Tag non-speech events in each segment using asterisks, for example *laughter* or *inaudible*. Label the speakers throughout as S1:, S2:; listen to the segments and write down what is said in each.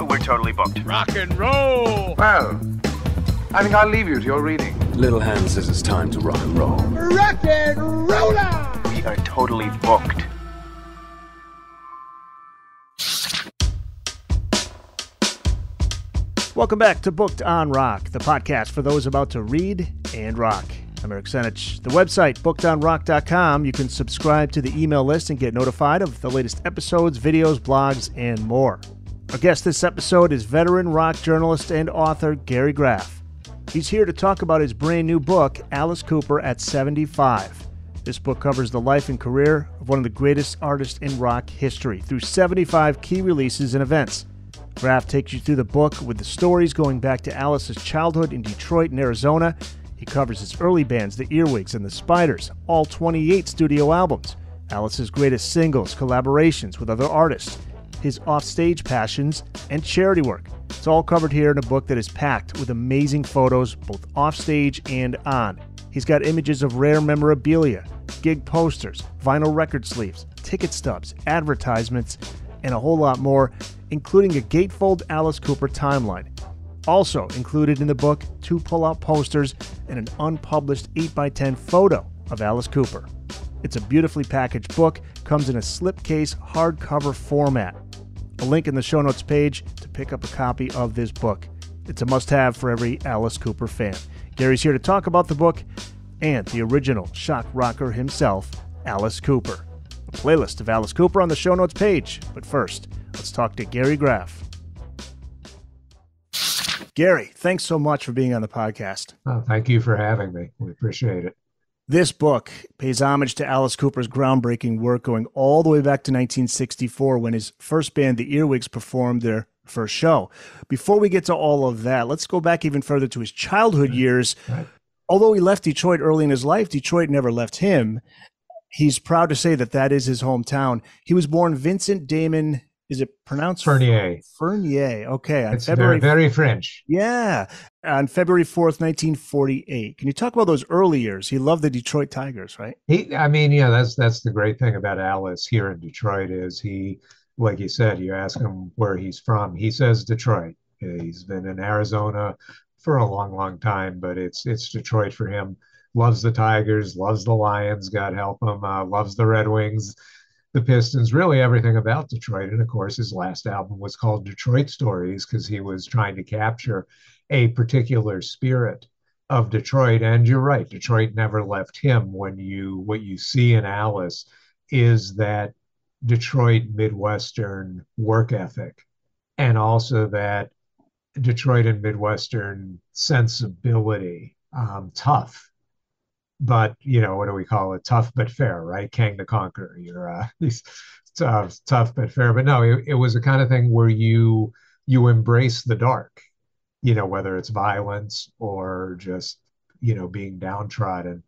S1: We're totally booked.
S2: Rock and roll!
S3: Well, I think I'll leave you to your reading.
S4: Little Hand says it's time to rock and roll.
S2: Rock and roller!
S1: We are totally booked.
S5: Welcome back to Booked on Rock, the podcast for those about to read and rock. I'm Eric Senich. The website, bookedonrock.com, you can subscribe to the email list and get notified of the latest episodes, videos, blogs, and more. Our guest this episode is veteran rock journalist and author Gary Graff. He's here to talk about his brand new book, Alice Cooper at 75. This book covers the life and career of one of the greatest artists in rock history through 75 key releases and events. Graff takes you through the book with the stories going back to Alice's childhood in Detroit and Arizona. He covers his early bands, the Earwigs and the Spiders, all 28 studio albums, Alice's greatest singles, collaborations with other artists, his offstage passions, and charity work. It's all covered here in a book that is packed with amazing photos, both offstage and on. He's got images of rare memorabilia, gig posters, vinyl record sleeves, ticket stubs, advertisements, and a whole lot more, including a gatefold Alice Cooper timeline. Also included in the book, two pull out posters and an unpublished 8x10 photo of Alice Cooper. It's a beautifully packaged book, comes in a slipcase hardcover format. A link in the show notes page to pick up a copy of this book. It's a must have for every Alice Cooper fan. Gary's here to talk about the book and the original shock rocker himself, Alice Cooper. A playlist of Alice Cooper on the show notes page. But first, let's talk to Gary Graff. Gary, thanks so much for being on the podcast.
S6: Oh, thank you for having me. We appreciate it.
S5: This book pays homage to Alice Cooper's groundbreaking work going all the way back to 1964 when his first band, the Earwigs, performed their first show. Before we get to all of that, let's go back even further to his childhood years. Although he left Detroit early in his life, Detroit never left him. He's proud to say that that is his hometown. He was born Vincent Damon. Is it pronounced
S6: Furnier.
S5: Furnier. Okay, on
S6: It's
S5: February
S6: very, very French.
S5: yeah, on February 4th, 1948. Can you talk about those early years? He loved the Detroit Tigers, right?
S6: He, I mean, yeah, that's that's the great thing about Alice here in Detroit is he, like you said, you ask him where he's from, he says Detroit. He's been in Arizona for a long, long time, but it's it's Detroit for him. Loves the Tigers, loves the Lions, God help him, uh, loves the Red Wings, the Pistons, really everything about Detroit. And of course, his last album was called Detroit Stories because he was trying to capture a particular spirit of Detroit. And you're right, Detroit never left him. When you what you see in Alice is that Detroit Midwestern work ethic, and also that Detroit and Midwestern sensibility, um, tough. But you know, what do we call it? Tough but fair, right? Kang the Conqueror. You're uh, *laughs* tough, tough but fair. But no, it, it was the kind of thing where you you embrace the dark, you know, whether it's violence or just you know being downtrodden.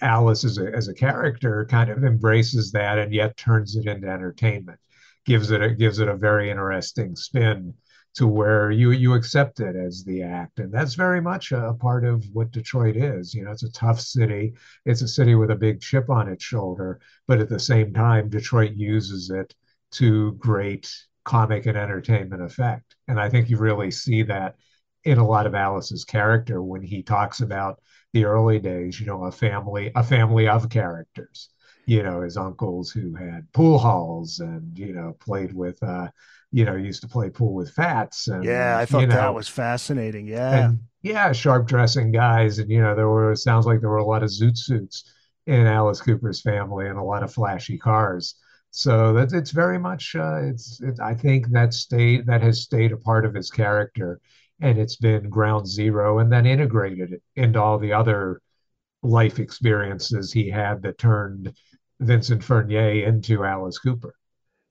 S6: Alice as a as a character kind of embraces that and yet turns it into entertainment. Gives it a gives it a very interesting spin to where you you accept it as the act and that's very much a, part of what detroit is you know it's a tough city it's a city with a big chip on its shoulder but at the same time detroit uses it to great comic and entertainment effect and i think you really see that in a lot of alice's character when he talks about the early days you know a family a family of characters you know his uncles who had pool halls and you know played with uh you know, used to play pool with fats. And,
S5: Yeah, I thought
S6: you know,
S5: that was fascinating. Yeah.
S6: and yeah, sharp dressing guys. And, you know, there were, it sounds like there were a lot of zoot suits in Alice Cooper's family and a lot of flashy cars. So that it's very much, uh, it's, it, I think that stayed, that has stayed a part of his character and it's been ground zero and then integrated into all the other life experiences he had that turned Vincent Furnier into Alice Cooper.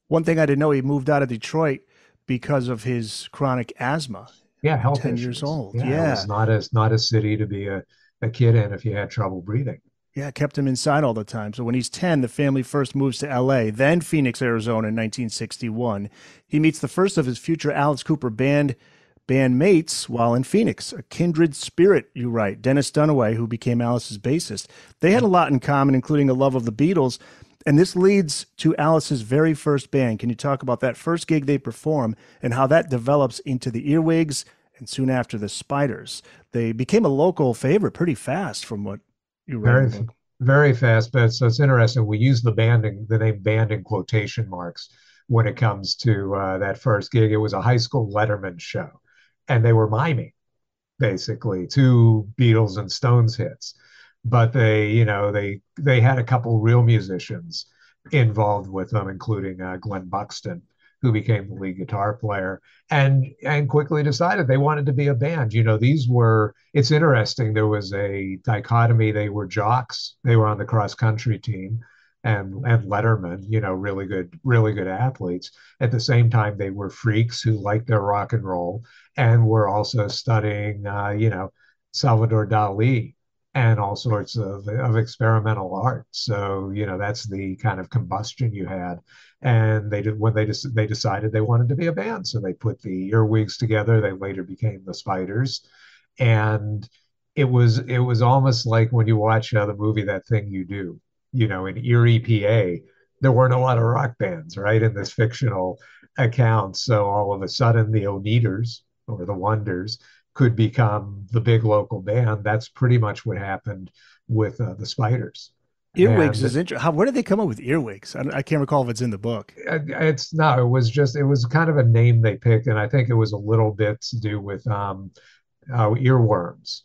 S5: One thing I didn't know, he moved out of Detroit because of his chronic asthma.
S6: Yeah, health
S5: 10
S6: issues.
S5: years old.
S6: Yeah,
S5: Yeah.
S6: it's not a not a city to be a, a kid in if you had trouble breathing.
S5: Yeah, kept him inside all the time. So when he's 10, the family first moves to LA, then Phoenix, Arizona in 1961. He meets the first of his future Alice Cooper band bandmates while in Phoenix. A kindred spirit, you write. Dennis Dunaway, who became Alice's bassist. They had a lot in common, including a love of the Beatles. And this leads to Alice's very first band. Can you talk about that first gig they perform and how that develops into the Earwigs and soon after the Spiders? They became a local favorite pretty fast from what you read.
S6: Very, very fast. But so it's interesting. We use the banding, the name band in quotation marks when it comes to uh, that first gig. It was a high school Letterman show, and they were miming basically two Beatles and Stones hits. But they, you know, they they had a couple real musicians involved with them, including uh, Glen Buxton, who became the lead guitar player, and and quickly decided they wanted to be a band. You know, these were. It's interesting. There was a dichotomy. They were jocks. They were on the cross country team and and Letterman, you know, really good, really good athletes. At the same time, they were freaks who liked their rock and roll and were also studying, uh, you know, Salvador Dali and all sorts of, of experimental art. So, you know, that's the kind of combustion you had. And they did when they just they decided they wanted to be a band. So they put the earwigs together. They later became the spiders. And it was it was almost like when you watch uh, the movie that thing you do you know, in Erie, PA, there weren't a lot of rock bands, right, in this fictional account. So all of a sudden, the Oneders or the Wonders could become the big local band. That's pretty much what happened with uh, the Spiders.
S5: Earwigs and, is interesting. How where did they come up with earwigs? I, I, can't recall if it's in the book.
S6: It's no, it was just it was kind of a name they picked, and I think it was a little bit to do with um, uh, earworms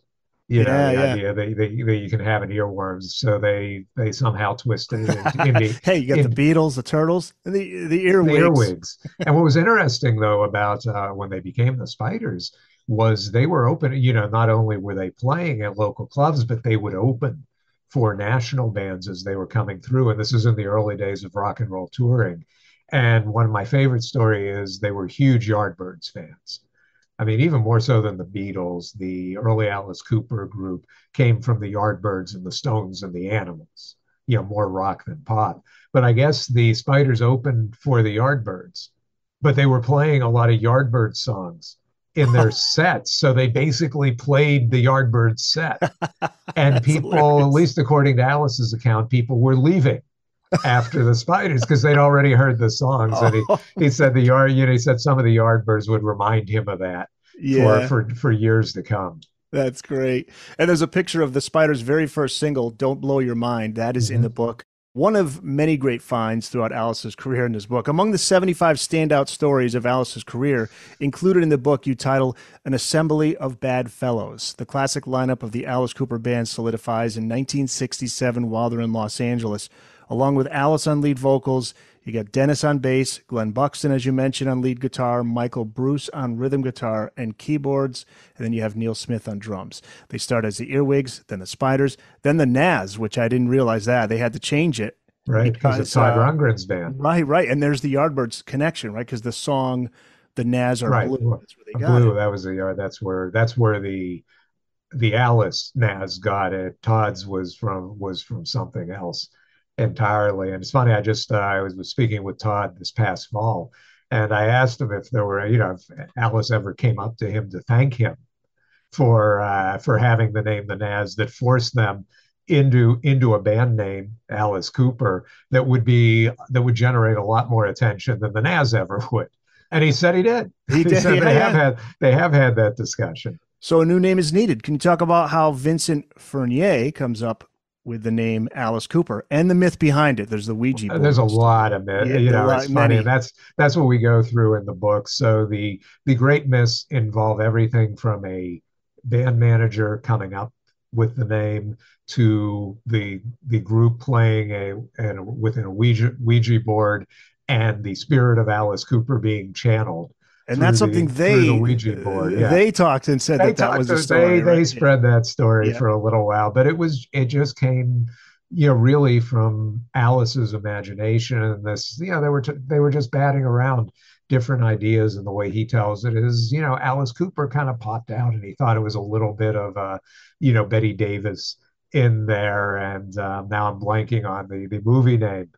S6: you know, yeah, the yeah. idea that, that, that, you can have an earworms. So they they somehow twisted it into, *laughs* into
S5: hey, you got in, the Beatles, the Turtles, and the the earwigs. The earwigs.
S6: and what was interesting though about uh, when they became the Spiders was they were open. You know, not only were they playing at local clubs, but they would open for national bands as they were coming through. And this is in the early days of rock and roll touring. And one of my favorite story is they were huge Yardbirds fans I mean, even more so than the Beatles, the early Alice Cooper group came from the Yardbirds and the Stones and the Animals, you know, more rock than pop. But I guess the Spiders opened for the Yardbirds, but they were playing a lot of Yardbird songs in their *laughs* sets. So they basically played the Yardbird set. *laughs* And people, hilarious. at least according to Alice's account, people were leaving after the spiders because they'd already heard the songs. Oh. And he, oh. *laughs* he said the yard, you know, he said some of the Yardbirds would remind him of that yeah. for, for, for years to come.
S5: That's great. And there's a picture of the Spiders' very first single, Don't Blow Your Mind. That is mm-hmm. in the book. One of many great finds throughout Alice's career in this book. Among the 75 standout stories of Alice's career, included in the book, you title An Assembly of Bad Fellows. The classic lineup of the Alice Cooper Band solidifies in 1967 while they're in Los Angeles along with Alice on lead vocals. You got Dennis on bass, Glen Buxton, as you mentioned, on lead guitar, Michael Bruce on rhythm guitar and keyboards, and then you have Neal Smith on drums. They start as the Earwigs, then the Spiders, then the Nazz, which I didn't realize that. They had to change it.
S6: Right, because it's Todd uh, Rundgren's band.
S5: Right, right. And there's the Yardbirds connection, right? Because the song, the Nazz are
S6: right.
S5: blue.
S6: That's where they got blue, it. That was the yard. That's where that's where the the Alice Nazz got it. Todd's was from was from something else entirely. And it's funny, I just uh, I was speaking with Todd this past fall, and I asked him if there were, you know, if Alice ever came up to him to thank him for uh, for having the name the Nazz that forced them into into a band name Alice Cooper that would be that would generate a lot more attention than the Nazz ever would. And he said he did. He, he did. Said yeah, they yeah. have had they have had that discussion.
S5: So a new name is needed. Can you talk about how Vincent Furnier comes up with the name Alice Cooper and the myth behind it. There's the Ouija board.
S6: There's a lot of myth. Yeah, you know, it's funny. Many. That's that's what we go through in the book. So the the great myths involve everything from a band manager coming up with the name to the the group playing a and within a Ouija Ouija board and the spirit of Alice Cooper being channeled
S5: and that's something the, they the Ouija board. Yeah. They talked and said they that that was a story.
S6: They, right? they spread that story yeah. for a little while, but it was it just came, you know, really from Alice's imagination and this. You know, they were t- they were just batting around different ideas, and the way he tells it is, you know, Alice Cooper kind of popped out, and he thought it was a little bit of, a, you know, Bette Davis in there, and um, now I'm blanking on the the movie name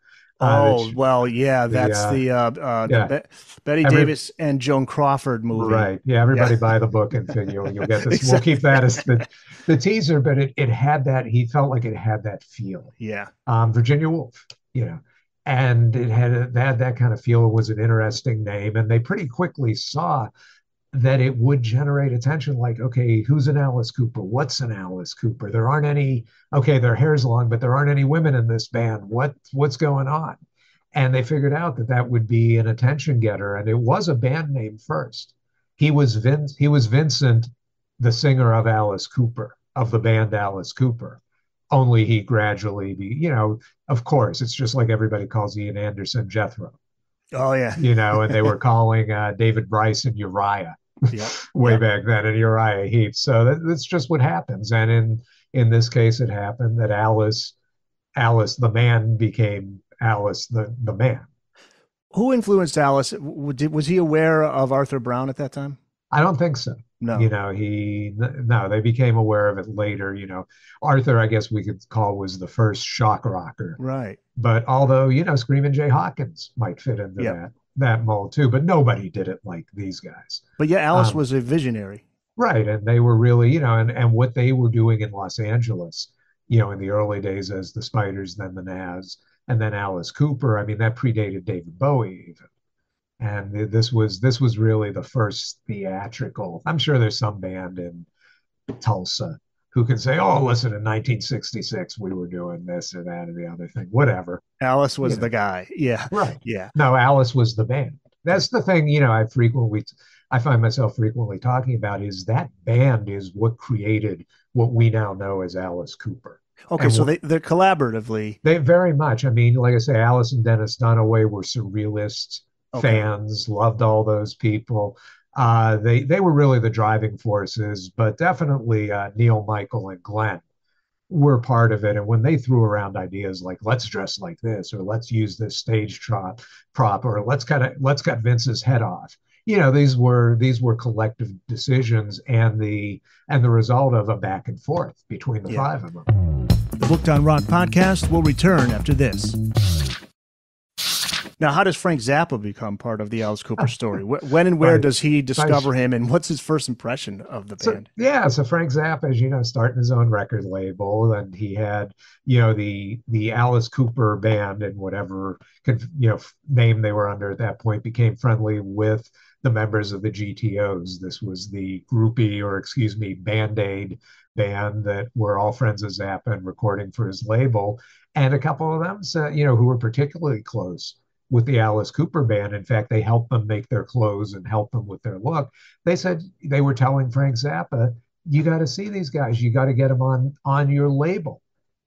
S5: uh, oh well, yeah, that's the, uh, the, uh, uh, yeah. the Be- Bette Every, Davis and Joan Crawford movie.
S6: Right. Yeah. Everybody yeah. buy the book and figure you'll get *laughs* this. exactly. We'll keep that as the, the teaser, but it, it had that. He felt like it had that feel.
S5: Yeah.
S6: Um, Virginia Woolf. You know, and it had, a, had that kind of feel. It was an interesting name, and they pretty quickly saw that it would generate attention. Like, okay, who's an Alice Cooper? What's an Alice Cooper? There aren't any. Okay, their hair's long, but there aren't any women in this band. What what's going on? And they figured out that that would be an attention getter, and it was a band name first. He was Vince. He was Vincent, the singer of Alice Cooper of the band Alice Cooper only he gradually be, you know, of course, it's just like everybody calls Ian Anderson Jethro.
S5: Oh yeah.
S6: You know, and they were *laughs* calling uh, David Byron Uriah
S5: Yep. *laughs*
S6: way
S5: Yep.
S6: back then, in Uriah Heep. So that, that's just what happens. And in in this case, it happened that Alice, Alice the man became Alice the the man.
S5: Who influenced Alice? Was he aware of Arthur Brown at that time?
S6: I don't think so.
S5: No.
S6: You know, he no, they became aware of it later. You know, Arthur, I guess we could call was the first shock rocker.
S5: Right.
S6: But although, you know, Screaming Jay Hawkins might fit into
S5: Yep.
S6: that that mold too, but nobody did it like these guys.
S5: But yeah, Alice
S6: Um,
S5: was a visionary.
S6: Right. And they were really, you know, and, and what they were doing in Los Angeles, you know, in the early days as the Spiders, then the Nazz, and then Alice Cooper. I mean, that predated David Bowie even. And this was this was really the first theatrical. I'm sure there's some band in Tulsa who can say, "Oh, listen, in 1966 we were doing this and that and the other thing, whatever."
S5: Alice was
S6: you
S5: the guy. Yeah.
S6: Right.
S5: Yeah.
S6: No, Alice was the band. That's the thing, you know, I frequently I find myself frequently talking about is that band is what created what we now know as Alice Cooper.
S5: Okay.
S6: And
S5: So they, they're collaboratively.
S6: They very much, I mean, like I say, Alice and Dennis Dunaway were surrealist
S5: Okay.
S6: fans, loved all those people. Uh, they they were really the driving forces, but definitely uh, Neil, Michael, and Glenn were part of it. And when they threw around ideas like "let's dress like this" or "let's use this stage prop," prop or "let's cut it, let's cut Vince's head off," you know, these were these were collective decisions and the and the result of a back and forth between the
S5: Yeah.
S6: five of them.
S5: The Booked on Rock podcast will return after this. Now, how does Frank Zappa become part of the Alice Cooper *laughs* story? When and where
S6: Right.
S5: does he discover him, and what's his first impression of the
S6: So,
S5: band?
S6: yeah, so Frank Zappa, as you know, starting his own record label, and he had, you know, the the Alice Cooper band and whatever you know name they were under at that point became friendly with the members of the GTOs. This was the groupie, or excuse me, Band Aid band that were all friends of Zappa and recording for his label, and a couple of them said, you know, who were particularly close with the Alice Cooper band. In fact, they helped them make their clothes and helped them with their look they said they were telling Frank Zappa, you got to see these guys, you got to get them on on your label.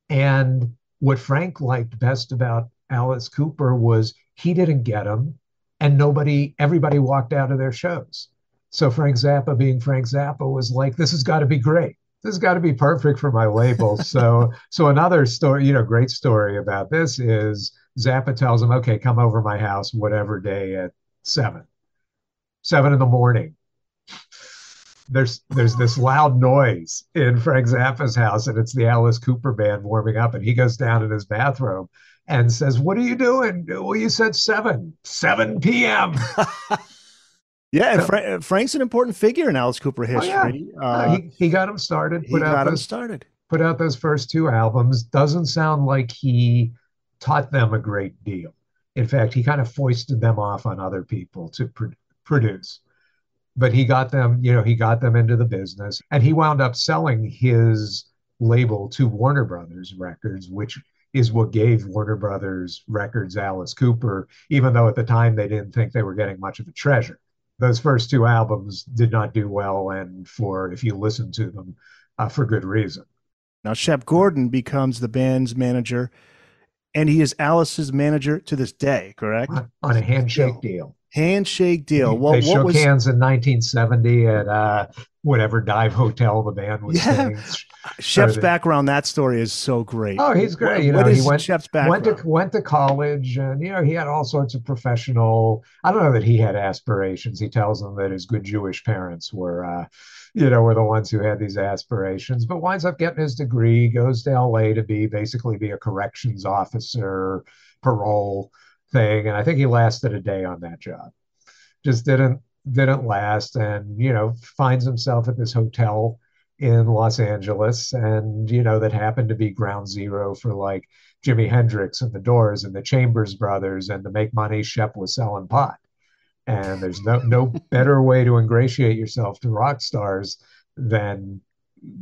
S6: And what Frank liked best about Alice Cooper was he didn't get them, and nobody, everybody walked out of their shows. So Frank Zappa, being Frank Zappa, was like, "This has got to be great. This has got to be perfect for my label." *laughs* so, so another story, you know, great story about this is Zappa tells him, "Okay, come over my house, whatever day at seven, seven in the morning." there's there's this loud noise in Frank Zappa's house, and it's the Alice Cooper band warming up, and he goes down in his bathroom and says, "What are you doing?" Well, you said seven, seven p.m. *laughs*
S5: Yeah,
S6: So-
S5: Fra- Frank's an important figure in Alice Cooper
S6: yeah.
S5: history.
S6: Uh,
S5: Uh,
S6: he he got him started,
S5: he
S6: put out
S5: got him started.
S6: put out those first two albums. Doesn't sound like he taught them a great deal. In fact, he kind of foisted them off on other people to pr- produce. But he got them, you know, he got them into the business and he wound up selling his label to Warner Brothers Records, which is what gave Warner Brothers Records Alice Cooper, even though at the time they didn't think they were getting much of a treasure. Those first two albums did not do well, and for if you listen to them, uh, for good reason.
S5: Now, Shep Gordon becomes the band's manager, and he is Alice's manager to this day. Correct?
S6: on, on a handshake deal.
S5: Handshake deal.
S6: they
S5: What, what
S6: shook
S5: was?
S6: hands in 1970 at uh, whatever dive hotel the band was
S5: Yeah.
S6: staying.
S5: Shep's
S6: the-
S5: background. That story is so great.
S6: Oh, he's great.
S5: What-
S6: You
S5: what
S6: know, he
S5: is
S6: went-
S5: Shep's
S6: Went to went to college, and you know he had all sorts of professional. I don't know that he had aspirations. He tells them that his good Jewish parents were, uh, you know, were the ones who had these aspirations. But winds up getting his degree, goes to L.A. to be basically be a corrections officer, parole thing, and I think he lasted a day on that job. Just didn't didn't last, and you know finds himself at this hotel in Los Angeles, and you know that happened to be ground zero for like Jimi Hendrix and the Doors and the Chambers Brothers, and the make money, Shep was selling pot. And there's no no better way to ingratiate yourself to rock stars than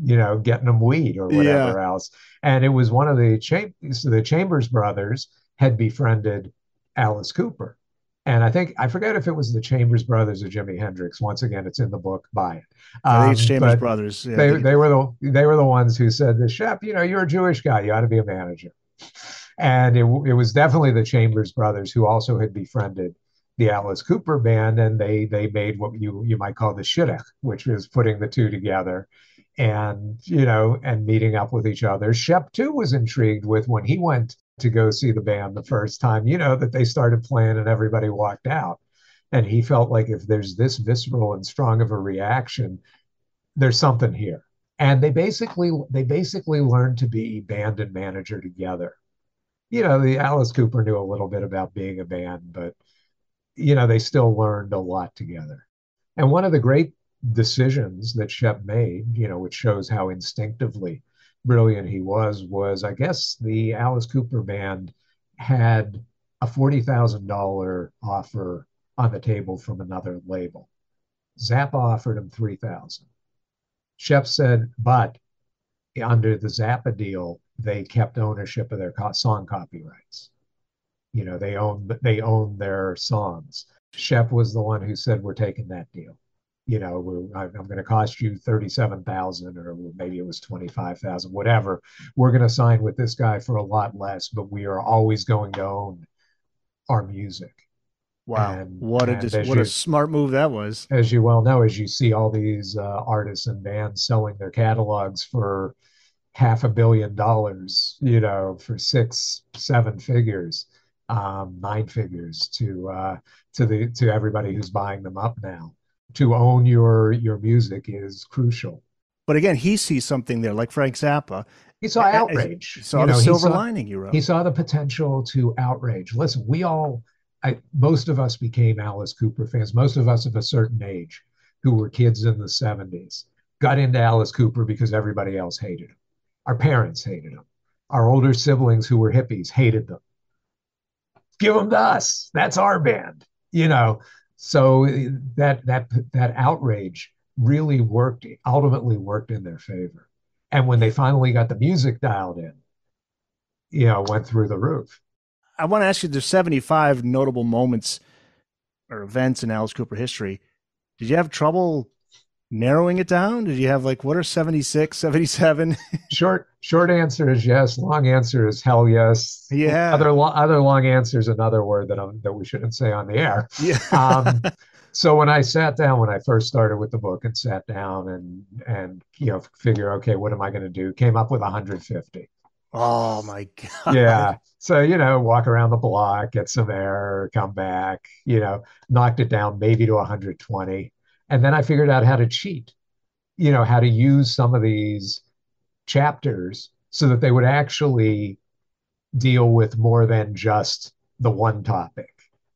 S6: you know getting them weed or whatever yeah. else. And it was one of the Chambers the Chambers Brothers had befriended Alice Cooper and I think I forget if it was the Chambers Brothers or Jimi Hendrix. Once again, it's in the book. Buy it.
S5: Um, the Chambers Brothers.
S6: Yeah, they, they were the they were the ones who said, "The Shep, you know, you're a Jewish guy. You ought to be a manager." And it, it was definitely the Chambers Brothers who also had befriended the Alice Cooper band, and they they made what you you might call the shidduch, which is putting the two together, and you know, and meeting up with each other. Shep too was intrigued with when he went to go see the band the first time, you know, that they started playing and everybody walked out. And he felt like if there's this visceral and strong of a reaction, there's something here. And they basically they basically learned to be band and manager together. You know, the Alice Cooper knew a little bit about being a band, but you know, they still learned a lot together. And one of the great decisions that Shep made, you know, which shows how instinctively brilliant he was was I guess the Alice Cooper band had a $40,000 offer on the table from another label. Zappa offered him 3000 Shep said, but under the Zappa deal, they kept ownership of their song copyrights. You know, they own they own their songs. Shep was the one who said, "We're taking that deal." you know, I'm going to cost you 37,000 or maybe it was 25,000, whatever. We're going to sign with this guy for a lot less, but we are always going to own our music.
S5: Wow. And, what a what you, a smart move that was.
S6: As you well know, as you see all these uh, artists and bands selling their catalogs for half a billion dollars, you know, for six, seven figures, um, nine figures to uh, to the to everybody who's buying them up now to own your your music is crucial.
S5: But again, he sees something there, like Frank Zappa.
S6: He saw outrage.
S5: He saw you the know, silver saw, lining. You wrote.
S6: He saw the potential to outrage. Listen, we all, I, most of us became Alice Cooper fans. Most of us of a certain age, who were kids in the '70s, got into Alice Cooper because everybody else hated him. Our parents hated him. Our older siblings who were hippies hated them. Give them to us. That's our band. You know, so eh, that that that outrage really worked ultimately worked in their favor and when they finally got the music dialed in you know went through the roof
S5: i want to ask you there's 75 notable moments or events in alice cooper history did you have trouble narrowing it down? Did you have like what are 76, 77? *laughs*
S6: short short answer is yes. Long answer is hell yes.
S5: Yeah.
S6: Other lo- other long answer is another word that I'm, that we shouldn't say on the air.
S5: Yeah. *laughs*
S6: um, *laughs* so when I sat down, when I first started with the book and sat down and and you know figure okay, what am I going to do? Came up with 150.
S5: Oh my god.
S6: Yeah. So, you know, walk around the block, get some air, come back, you know, knocked it down maybe to 120 and then I figured out how to cheat, you know, how to use some of these chapters so that they would actually deal with more than just the one topic.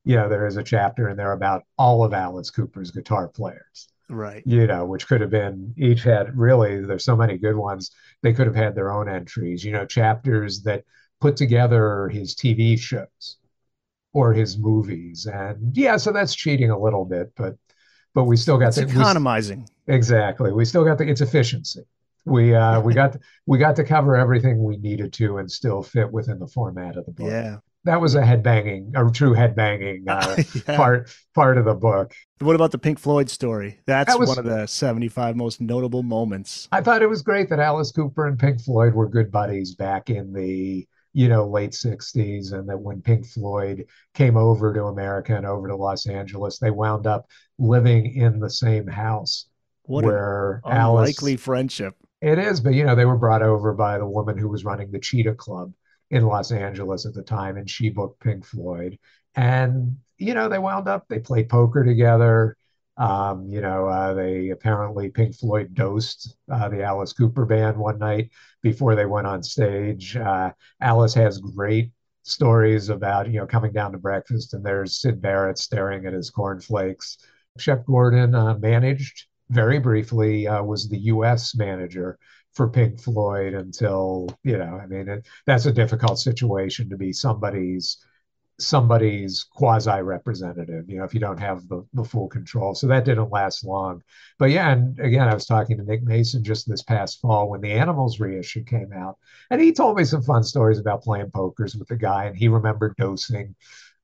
S6: You know, there is a chapter in there about all of Alice Cooper's guitar players.
S5: Right.
S6: You know, which could have been each had really, there's so many good ones. They could have had their own entries, you know, chapters that put together his TV shows or his movies. And yeah, so that's cheating a little bit, but but we still got
S5: it's the, economizing.
S6: We, exactly. We still got the it's efficiency. We uh we got we got to cover everything we needed to and still fit within the format of the book.
S5: Yeah.
S6: That was a headbanging, a true headbanging uh, *laughs* yeah. part part of the book.
S5: What about the Pink Floyd story? That's that was, one of the 75 most notable moments.
S6: I thought it was great that Alice Cooper and Pink Floyd were good buddies back in the you know, late 60s, and that when Pink Floyd came over to America and over to Los Angeles, they wound up living in the same house.
S5: What where an unlikely Alice, friendship.
S6: It is, but you know, they were brought over by the woman who was running the Cheetah Club in Los Angeles at the time, and she booked Pink Floyd. And, you know, they wound up, they played poker together. Um, you know, uh, they apparently Pink Floyd dosed uh, the Alice Cooper band one night before they went on stage. Uh, Alice has great stories about you know coming down to breakfast and there's Syd Barrett staring at his cornflakes. Shep Gordon uh, managed very briefly uh, was the U.S. manager for Pink Floyd until you know. I mean, it, that's a difficult situation to be somebody's somebody's quasi representative, you know, if you don't have the, the full control. So that didn't last long. But yeah, and again, I was talking to Nick Mason just this past fall when the Animals reissue came out, and he told me some fun stories about playing pokers with the guy, and he remembered dosing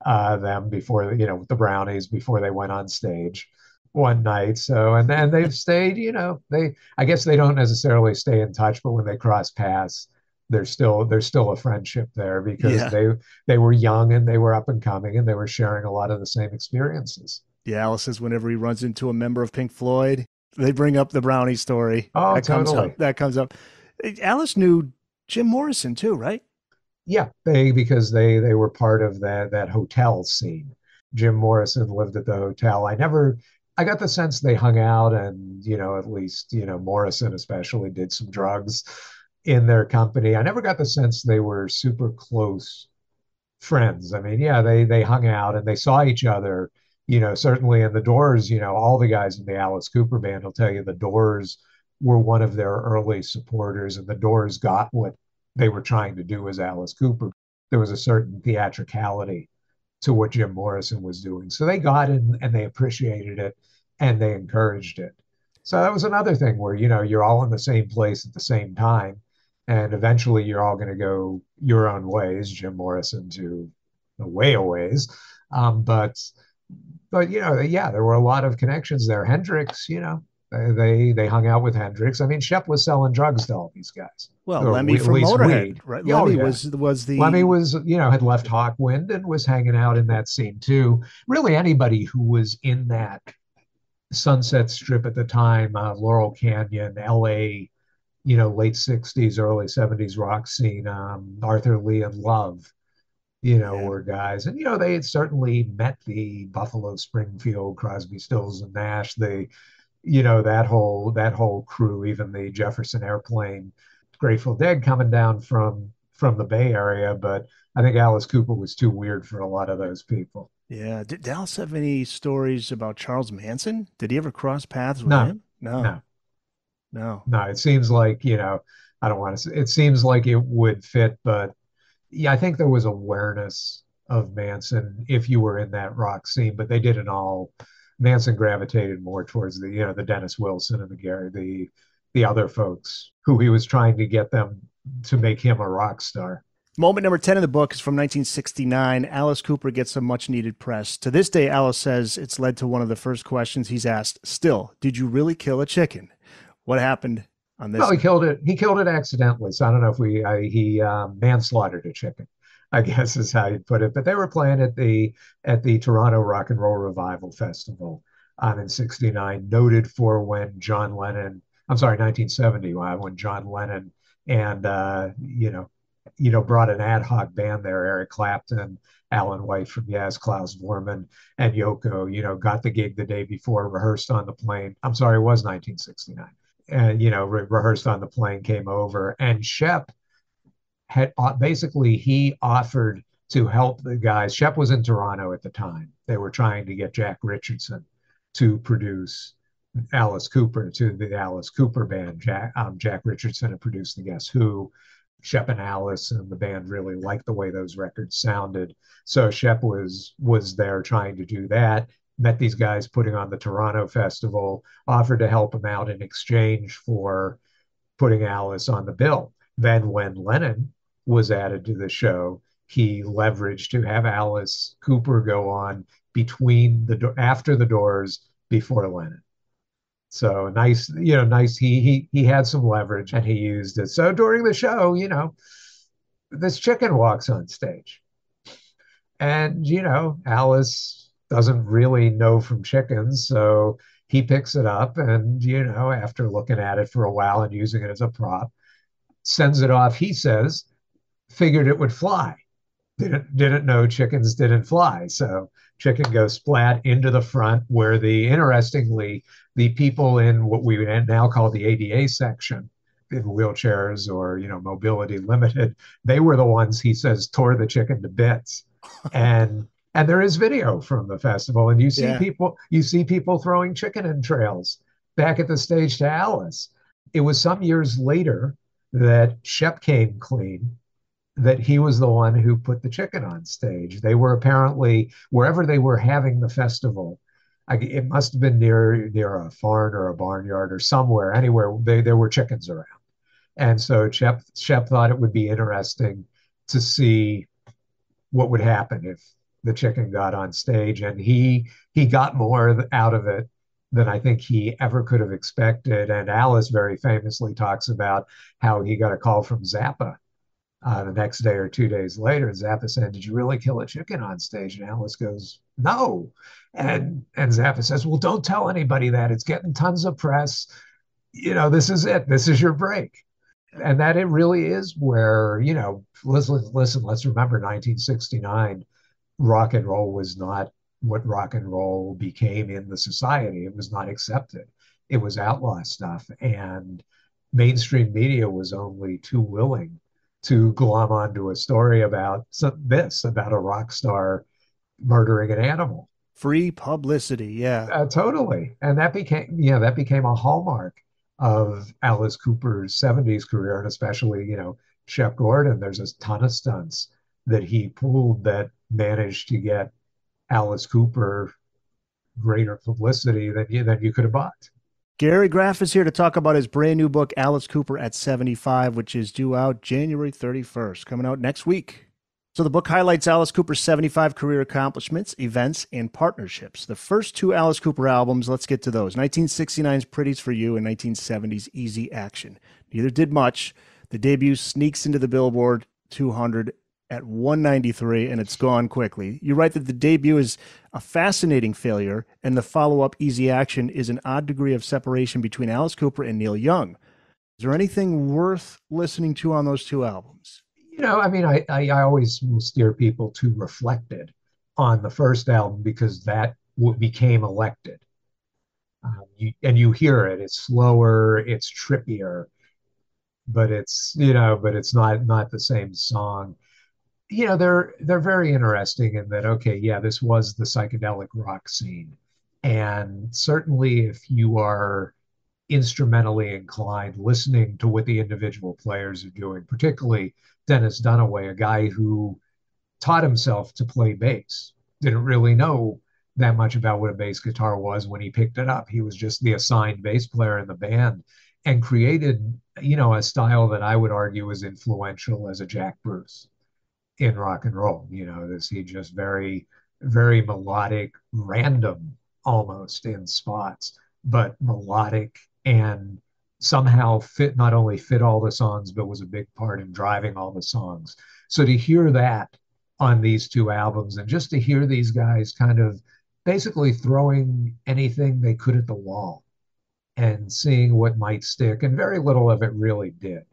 S6: uh, them before, you know, with the brownies before they went on stage one night. So, and then they've stayed, you know, they, I guess they don't necessarily stay in touch, but when they cross paths, there's still there's still a friendship there because yeah. they they were young and they were up and coming and they were sharing a lot of the same experiences.
S5: Yeah, Alice says whenever he runs into a member of Pink Floyd, they bring up the Brownie story.
S6: Oh,
S5: that
S6: totally.
S5: comes up. That comes up. Eh, Alice knew Jim Morrison too, right?
S6: Yeah, they because they they were part of that that hotel scene. Jim Morrison lived at the hotel. I never I got the sense they hung out and, you know, at least, you know, Morrison especially did some drugs in their company. I never got the sense they were super close friends. I mean, yeah, they they hung out and they saw each other, you know, certainly in the Doors, you know, all the guys in the Alice Cooper band will tell you the Doors were one of their early supporters and the Doors got what they were trying to do as Alice Cooper. There was a certain theatricality to what Jim Morrison was doing. So they got it and they appreciated it and they encouraged it. So that was another thing where, you know, you're all in the same place at the same time and eventually you're all going to go your own ways. Jim Morrison to the way a ways, um, but but you know, yeah, there were a lot of connections there. Hendrix, you know, they they hung out with Hendrix. I mean, Shep was selling drugs to all these guys.
S5: Well, or Lemmy from Motorhead, right? Oh, Lemmy yeah. was was the
S6: Lemmy was you know had left Hawkwind and was hanging out in that scene too. Really, anybody who was in that Sunset Strip at the time, uh, Laurel Canyon, L.A you know, late 60s, early 70s rock scene, um, Arthur Lee and Love, you know, yeah. were guys. And, you know, they had certainly met the Buffalo Springfield, Crosby, Stills, and Nash. They, you know, that whole that whole crew, even the Jefferson Airplane, Grateful Dead coming down from from the Bay Area. But I think Alice Cooper was too weird for a lot of those people.
S5: Yeah. Did Alice have any stories about Charles Manson? Did he ever cross paths with
S6: no.
S5: him?
S6: No. No.
S5: No.
S6: No, it seems like, you know, I don't want to say it seems like it would fit, but yeah, I think there was awareness of Manson if you were in that rock scene, but they didn't all Manson gravitated more towards the, you know, the Dennis Wilson and the Gary, the the other folks who he was trying to get them to make him a rock star.
S5: Moment number 10 in the book is from 1969. Alice Cooper gets some much needed press. To this day, Alice says it's led to one of the first questions he's asked. Still, did you really kill a chicken? What happened on this?
S6: Well, he killed it. He killed it accidentally. So I don't know if we I, he um, manslaughtered a chicken. I *laughs* guess is how you put it. But they were playing at the at the Toronto Rock and Roll Revival Festival um, in '69, noted for when John Lennon. I'm sorry, 1970, when John Lennon and uh, you know, you know, brought an ad hoc band there, Eric Clapton, Alan White from Yes, Klaus Voormann, and Yoko. You know, got the gig the day before, rehearsed on the plane. I'm sorry, it was 1969 and you know re- rehearsed on the plane came over and shep had uh, basically he offered to help the guys. Shep was in toronto at the time. They were trying to get jack richardson to produce alice cooper to the alice cooper band. Jack, um, jack richardson had produced the guess who. Shep and alice and the band really liked the way those records sounded. So shep was was there trying to do that met these guys putting on the Toronto Festival, offered to help him out in exchange for putting Alice on the bill. Then, when Lennon was added to the show, he leveraged to have Alice Cooper go on between the after the doors before Lennon. So nice, you know, nice. He he he had some leverage and he used it. So during the show, you know, this chicken walks on stage, and you know, Alice doesn't really know from chickens. So he picks it up and, you know, after looking at it for a while and using it as a prop, sends it off. He says, figured it would fly. Didn't didn't know chickens didn't fly. So chicken goes splat into the front where the interestingly, the people in what we now call the ADA section in wheelchairs or you know mobility limited, they were the ones he says tore the chicken to bits. *laughs* and and there is video from the festival and you see yeah. people you see people throwing chicken entrails back at the stage to Alice. It was some years later that Shep came clean that he was the one who put the chicken on stage. They were apparently wherever they were having the festival. I, it must have been near near a farm or a barnyard or somewhere, anywhere. They, there were chickens around, and so Shep Shep thought it would be interesting to see what would happen if the chicken got on stage, and he he got more out of it than I think he ever could have expected. And Alice very famously talks about how he got a call from Zappa uh, the next day or two days later. Zappa said, "Did you really kill a chicken on stage?" And Alice goes, "No," and and Zappa says, "Well, don't tell anybody that. It's getting tons of press. You know, this is it. This is your break." And that it really is where you know, listen, listen. Let's remember 1969. Rock and roll was not what rock and roll became in the society. It was not accepted. It was outlaw stuff, and mainstream media was only too willing to glom onto a story about some, this about a rock star murdering an animal.
S5: Free publicity, yeah,
S6: uh, totally, and that became yeah that became a hallmark of Alice Cooper's '70s career, and especially you know Shep Gordon. There's a ton of stunts that he pulled that managed to get Alice Cooper greater publicity than you than you could have bought.
S5: Gary Graff is here to talk about his brand new book, Alice Cooper at 75, which is due out January 31st, coming out next week. So the book highlights Alice Cooper's 75 career accomplishments, events, and partnerships. The first two Alice Cooper albums, let's get to those 1969's Pretties for You and 1970's Easy Action. Neither did much. The debut sneaks into the Billboard 200 at 193 and it's gone quickly. You write that the debut is a fascinating failure and the follow up Easy Action is an odd degree of separation between Alice Cooper and Neil Young. Is there anything worth listening to on those two albums?
S6: You know, I mean, I, I, I always steer people to Reflected on the first album because that became elected. Um, you, and you hear it, it's slower, it's trippier, but it's, you know, but it's not not the same song you know they're they're very interesting in that okay yeah this was the psychedelic rock scene. And certainly if you are instrumentally inclined listening to what the individual players are doing particularly dennis dunaway a guy who taught himself to play bass didn't really know that much about what a bass guitar was when he picked it up. He was just the assigned bass player in the band and created you know a style that i would argue was influential as a jack bruce in rock and roll. You know, this he just very, very melodic, random almost in spots, but melodic and somehow fit not only fit all the songs, but was a big part in driving all the songs. So to hear that on these two albums and just to hear these guys kind of basically throwing anything they could at the wall and seeing what might stick, and very little of it really did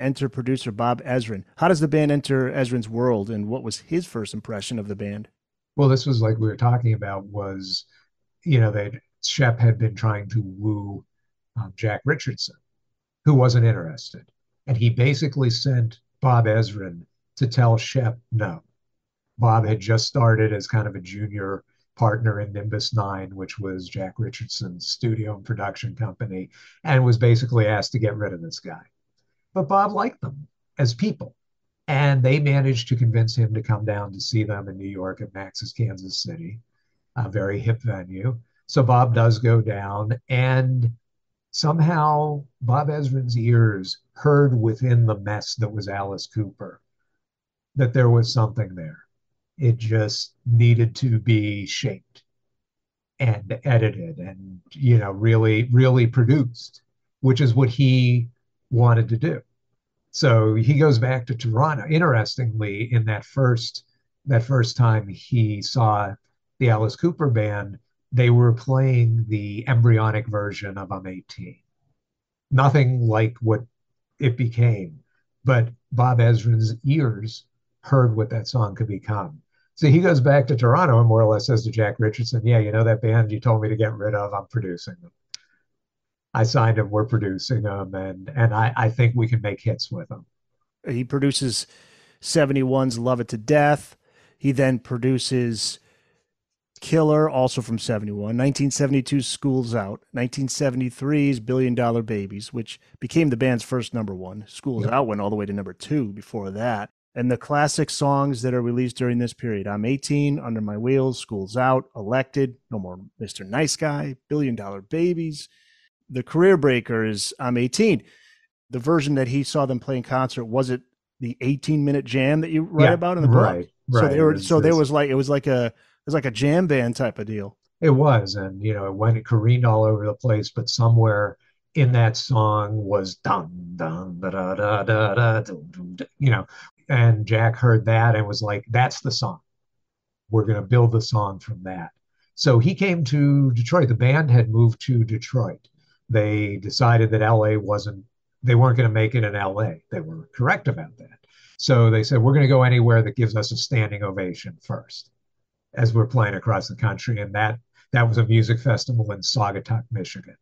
S5: enter producer Bob Ezrin. How does the band enter Ezrin's world, and what was his first impression of the band?
S6: Well, this was like we were talking about was, you know, that Shep had been trying to woo um, Jack Richardson, who wasn't interested, and he basically sent Bob Ezrin to tell Shep no. Bob had just started as kind of a junior partner in Nimbus Nine, which was Jack Richardson's studio and production company, and was basically asked to get rid of this guy but Bob liked them as people. And they managed to convince him to come down to see them in New York at Max's Kansas City, a very hip venue. So Bob does go down, and somehow Bob Ezrin's ears heard within the mess that was Alice Cooper that there was something there. It just needed to be shaped and edited and, you know, really, really produced, which is what he wanted to do. So he goes back to Toronto. Interestingly, in that first that first time he saw the Alice Cooper band, they were playing the embryonic version of I'm 18. Nothing like what it became, but Bob Ezrin's ears heard what that song could become. So he goes back to Toronto and more or less says to Jack Richardson, Yeah, you know that band you told me to get rid of? I'm producing them. I signed him. We're producing him, and and I, I think we can make hits with him.
S5: He produces 71's "Love It to Death." He then produces Killer, also from 71. 1972's School's Out. 1973's Billion Dollar Babies, which became the band's first number one. School's Out went all the way to number two before that. And the classic songs that are released during this period I'm 18, Under My Wheels, School's Out, Elected, No More Mr. Nice Guy, Billion Dollar Babies. The career breaker is I'm 18. The version that he saw them play in concert, was it the 18 minute jam that you write
S6: Yeah,
S5: about in the book?
S6: right,
S5: So
S6: right.
S5: they were so there was like it was like a it was like a jam band type of deal.
S6: It was, and you know, it went it careened all over the place, but somewhere in that song was dun dun da da da da da dun, dun, dun, you know, and Jack heard that and was like, "That's the song. We're going to build the song from that." So he came to Detroit. The band had moved to Detroit. They decided that LA wasn't. They weren't going to make it in LA. They were correct about that. So they said, "We're going to go anywhere that gives us a standing ovation first as we're playing across the country, and that that was a music festival in Saugatuck, Michigan.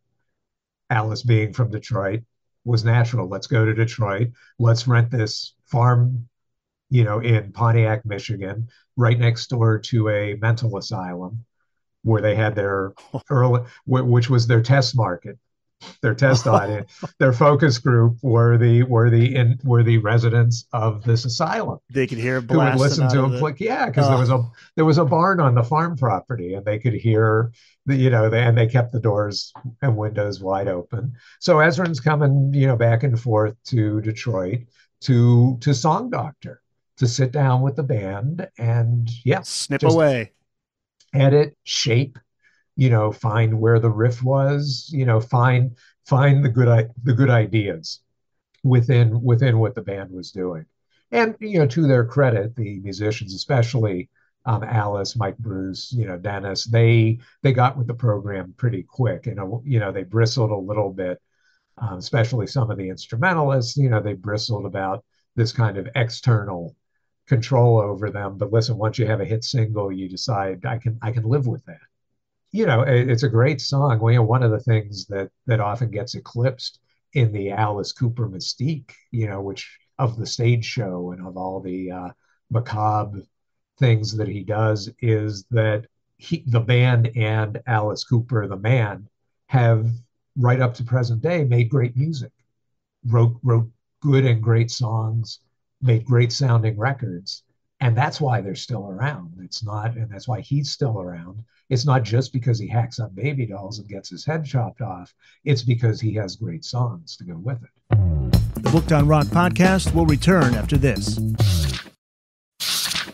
S6: Alice, being from Detroit, was natural. Let's go to Detroit. Let's rent this farm, you know, in Pontiac, Michigan, right next door to a mental asylum, where they had their *laughs* early, which was their test market, their test audience, their focus group were the were the in were the residents of this asylum
S5: They could hear
S6: who would listen to him
S5: the-
S6: Yeah, because there
S5: Oh.
S6: was a there was a barn on the farm property, and they could hear the you know they, and they kept the doors and windows wide open. So Ezrin's coming you know back and forth to Detroit to to Song Doctor to sit down with the band and yeah
S5: snip away.
S6: edit shape you know find where the riff was you know find find the good the good ideas within within what the band was doing. And you know to their credit the musicians especially um, alice mike bruce you know dennis they they got with the program pretty quick. And you know they bristled a little bit um, especially some of the instrumentalists you know they bristled about this kind of external control over them. But listen once you have a hit single you decide i can i can live with that you know it, it's a great song. Well, you know one of the things that that often gets eclipsed in the alice cooper mystique you know which of the stage show and of all the uh, macabre things that he does is that he the band and alice cooper the man have right up to present day made great music wrote wrote good and great songs made great sounding records and that's why they're still around it's not and that's why he's still around it's not just because he hacks up baby dolls and gets his head chopped off it's because he has great songs to go with it
S5: The Booked on Rock podcast will return after this.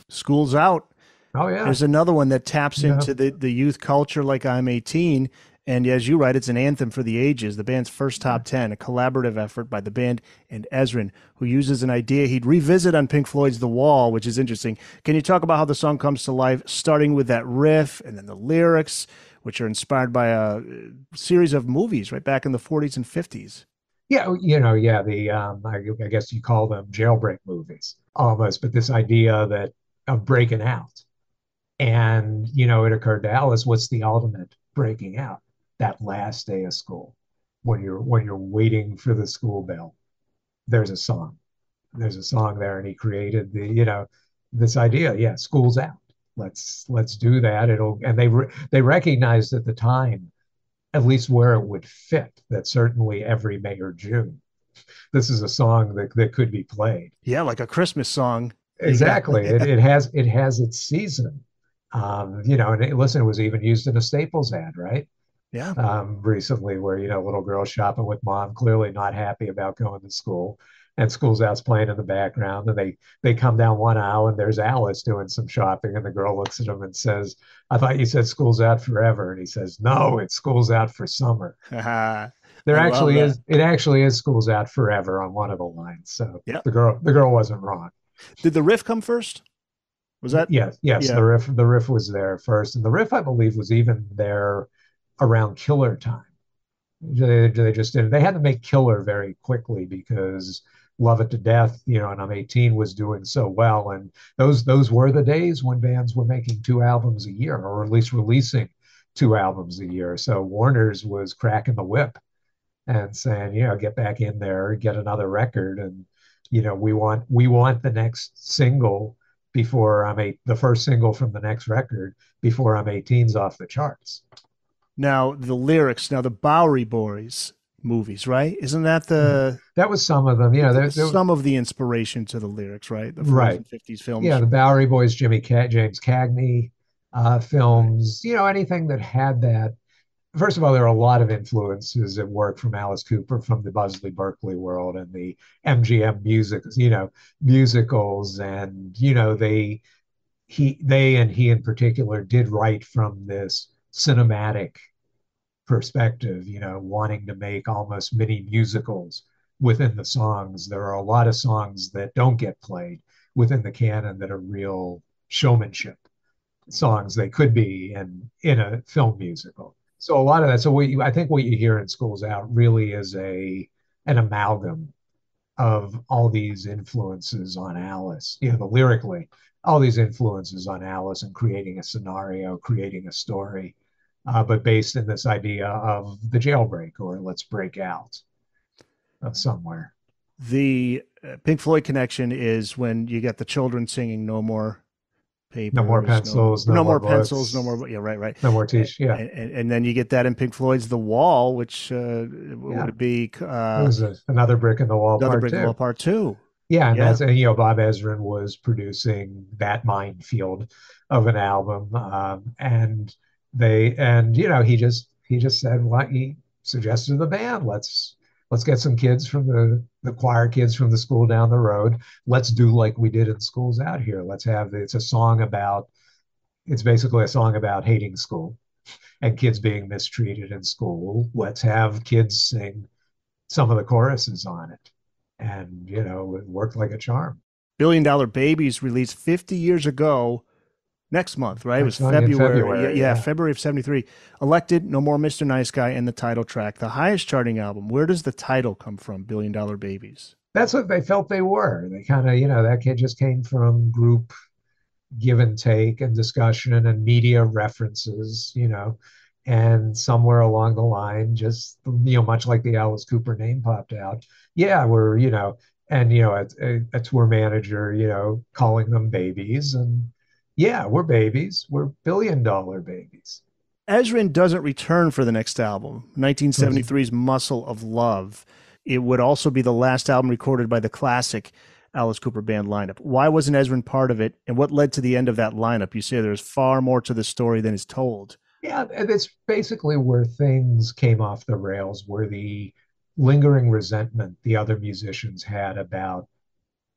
S5: School's out.
S6: oh yeah
S5: There's another one that taps
S6: Yeah.
S5: into the, the youth culture like I'm 18. And as you write, it's an anthem for the ages, the band's first top 10, a collaborative effort by the band and Ezrin, who uses an idea he'd revisit on Pink Floyd's The Wall, which is interesting. Can you talk about how the song comes to life, starting with that riff and then the lyrics, which are inspired by a uh, series of movies right back in the 40s and 50s?
S6: Yeah, you know, yeah, the um, I, I guess you call them jailbreak movies almost, but this idea that of breaking out, and you know, it occurred to Alice, what's the ultimate breaking out? That last day of school, when you're when you're waiting for the school bell, there's a song, there's a song there, and he created the you know this idea. Yeah, school's out. Let's let's do that. It'll and they re- they recognized at the time at least where it would fit, that certainly every May or June, this is a song that, that could be played.
S5: Yeah, like a Christmas song.
S6: Exactly. it, it has it has its season. Um, you know, and it, listen, it was even used in a Staples ad, right?
S5: Yeah.
S6: Um, recently, where you know, little girl shopping with mom, clearly not happy about going to school, and school's out's playing in the background, and they they come down one aisle, and there's Alice doing some shopping, and the girl looks at him and says, "I thought you said school's out forever," and he says, "No, it's school's out for summer." *laughs* There
S5: I
S6: actually is it actually is school's out forever on one of the lines. So
S5: Yep.
S6: the girl the girl wasn't wrong.
S5: Did the riff come first? Was that?
S6: Yes, yes,
S5: Yeah.
S6: the riff the riff was there first. And the riff I believe was even there around killer time. They, they just didn't they had to make killer very quickly because Love It to Death, you know, and I'm 18 was doing so well. And those those were the days when bands were making two albums a year, or at least releasing two albums a year. So Warner's was cracking the whip and saying, you know, get back in there, get another record, and you know, we want we want the next single before I'm eight, the first single from the next record before I'm 18's off the charts.
S5: Now the lyrics. Now the Bowery Boys movies, right? Isn't that the
S6: That was some of them. You know, there, there,
S5: some of the inspiration to the lyrics, right? The
S6: Right.
S5: fifties films.
S6: yeah, the Bowery Boys, Jimmy Ca- James Cagney uh, films, you know, anything that had that. First of all, there are a lot of influences at work from Alice Cooper, from the Busby Berkeley world and the MGM music, you know, musicals, and you know, they he they and he in particular did write from this cinematic perspective, you know, wanting to make almost mini musicals within the songs. There are a lot of songs that don't get played within the canon that are real showmanship songs they could be in in a film musical. So a lot of that. So what you, I think what you hear in Schools Out really is a an amalgam of all these influences on Alice. You know, the lyrically, all these influences on Alice and creating a scenario, creating a story, uh, but based in this idea of the jailbreak or let's break out of somewhere.
S5: The uh, Pink Floyd connection is when you get the children singing "No More Papers,
S6: No more pencils,
S5: no,
S6: no
S5: more,
S6: more
S5: pencils, no more." Yeah, right, right.
S6: No more teach. Yeah,
S5: And, and, and then you get that in Pink Floyd's "The Wall," which uh,
S6: Yeah.
S5: would it be
S6: it
S5: uh,
S6: was a, another brick in the wall.
S5: another
S6: part
S5: Brick
S6: two.
S5: Wall Part Two.
S6: Yeah, and
S5: Yeah.
S6: that's you know Bob Ezrin was producing that minefield of an album, um, and they and you know he just he just said what he suggested to the band let's let's get some kids from the the choir kids from the school down the road. Let's do like we did in schools out here. Let's have it's a song about it's basically a song about hating school and kids being mistreated in school. Let's have kids sing some of the choruses on it. And you know it worked like a charm.
S5: Billion Dollar Babies released 50 years ago next month, right? It was
S6: Next month in
S5: February.
S6: February,
S5: yeah, yeah,
S6: yeah.
S5: February of 73. Elected No More Mr. Nice Guy and the title track, the highest charting album. Where does the title come from? Billion Dollar Babies.
S6: that's what they felt they were. They kind of, you know, that kid just came from group give and take and discussion and media references, you know, and somewhere along the line, just, you know, much like the Alice Cooper name popped out. Yeah, we're, you know, and, you know, a, a, a tour manager, you know, calling them babies. And yeah, we're babies. We're billion dollar babies.
S5: Ezrin doesn't return for the next album, mm-hmm. 1973's Muscle of Love. It would also be the last album recorded by the classic Alice Cooper band lineup. Why wasn't Ezrin part of it? And what led to the end of that lineup? You say there's far more to the story than is told.
S6: Yeah, and it's basically where things came off the rails, where the lingering resentment the other musicians had about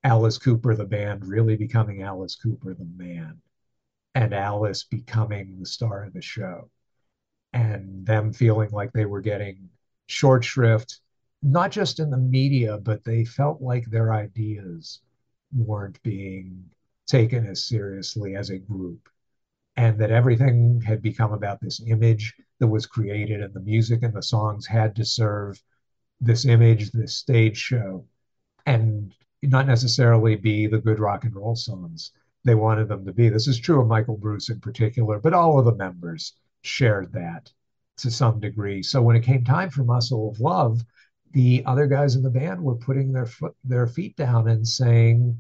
S6: Alice Cooper, the band, really becoming Alice Cooper, the man, and Alice becoming the star of the show, and them feeling like they were getting short shrift, not just in the media, but they felt like their ideas weren't being taken as seriously as a group and that everything had become about this image that was created and the music and the songs had to serve this image this stage show and not necessarily be the good rock and roll songs they wanted them to be this is true of michael bruce in particular but all of the members shared that to some degree so when it came time for muscle of love the other guys in the band were putting their foot their feet down and saying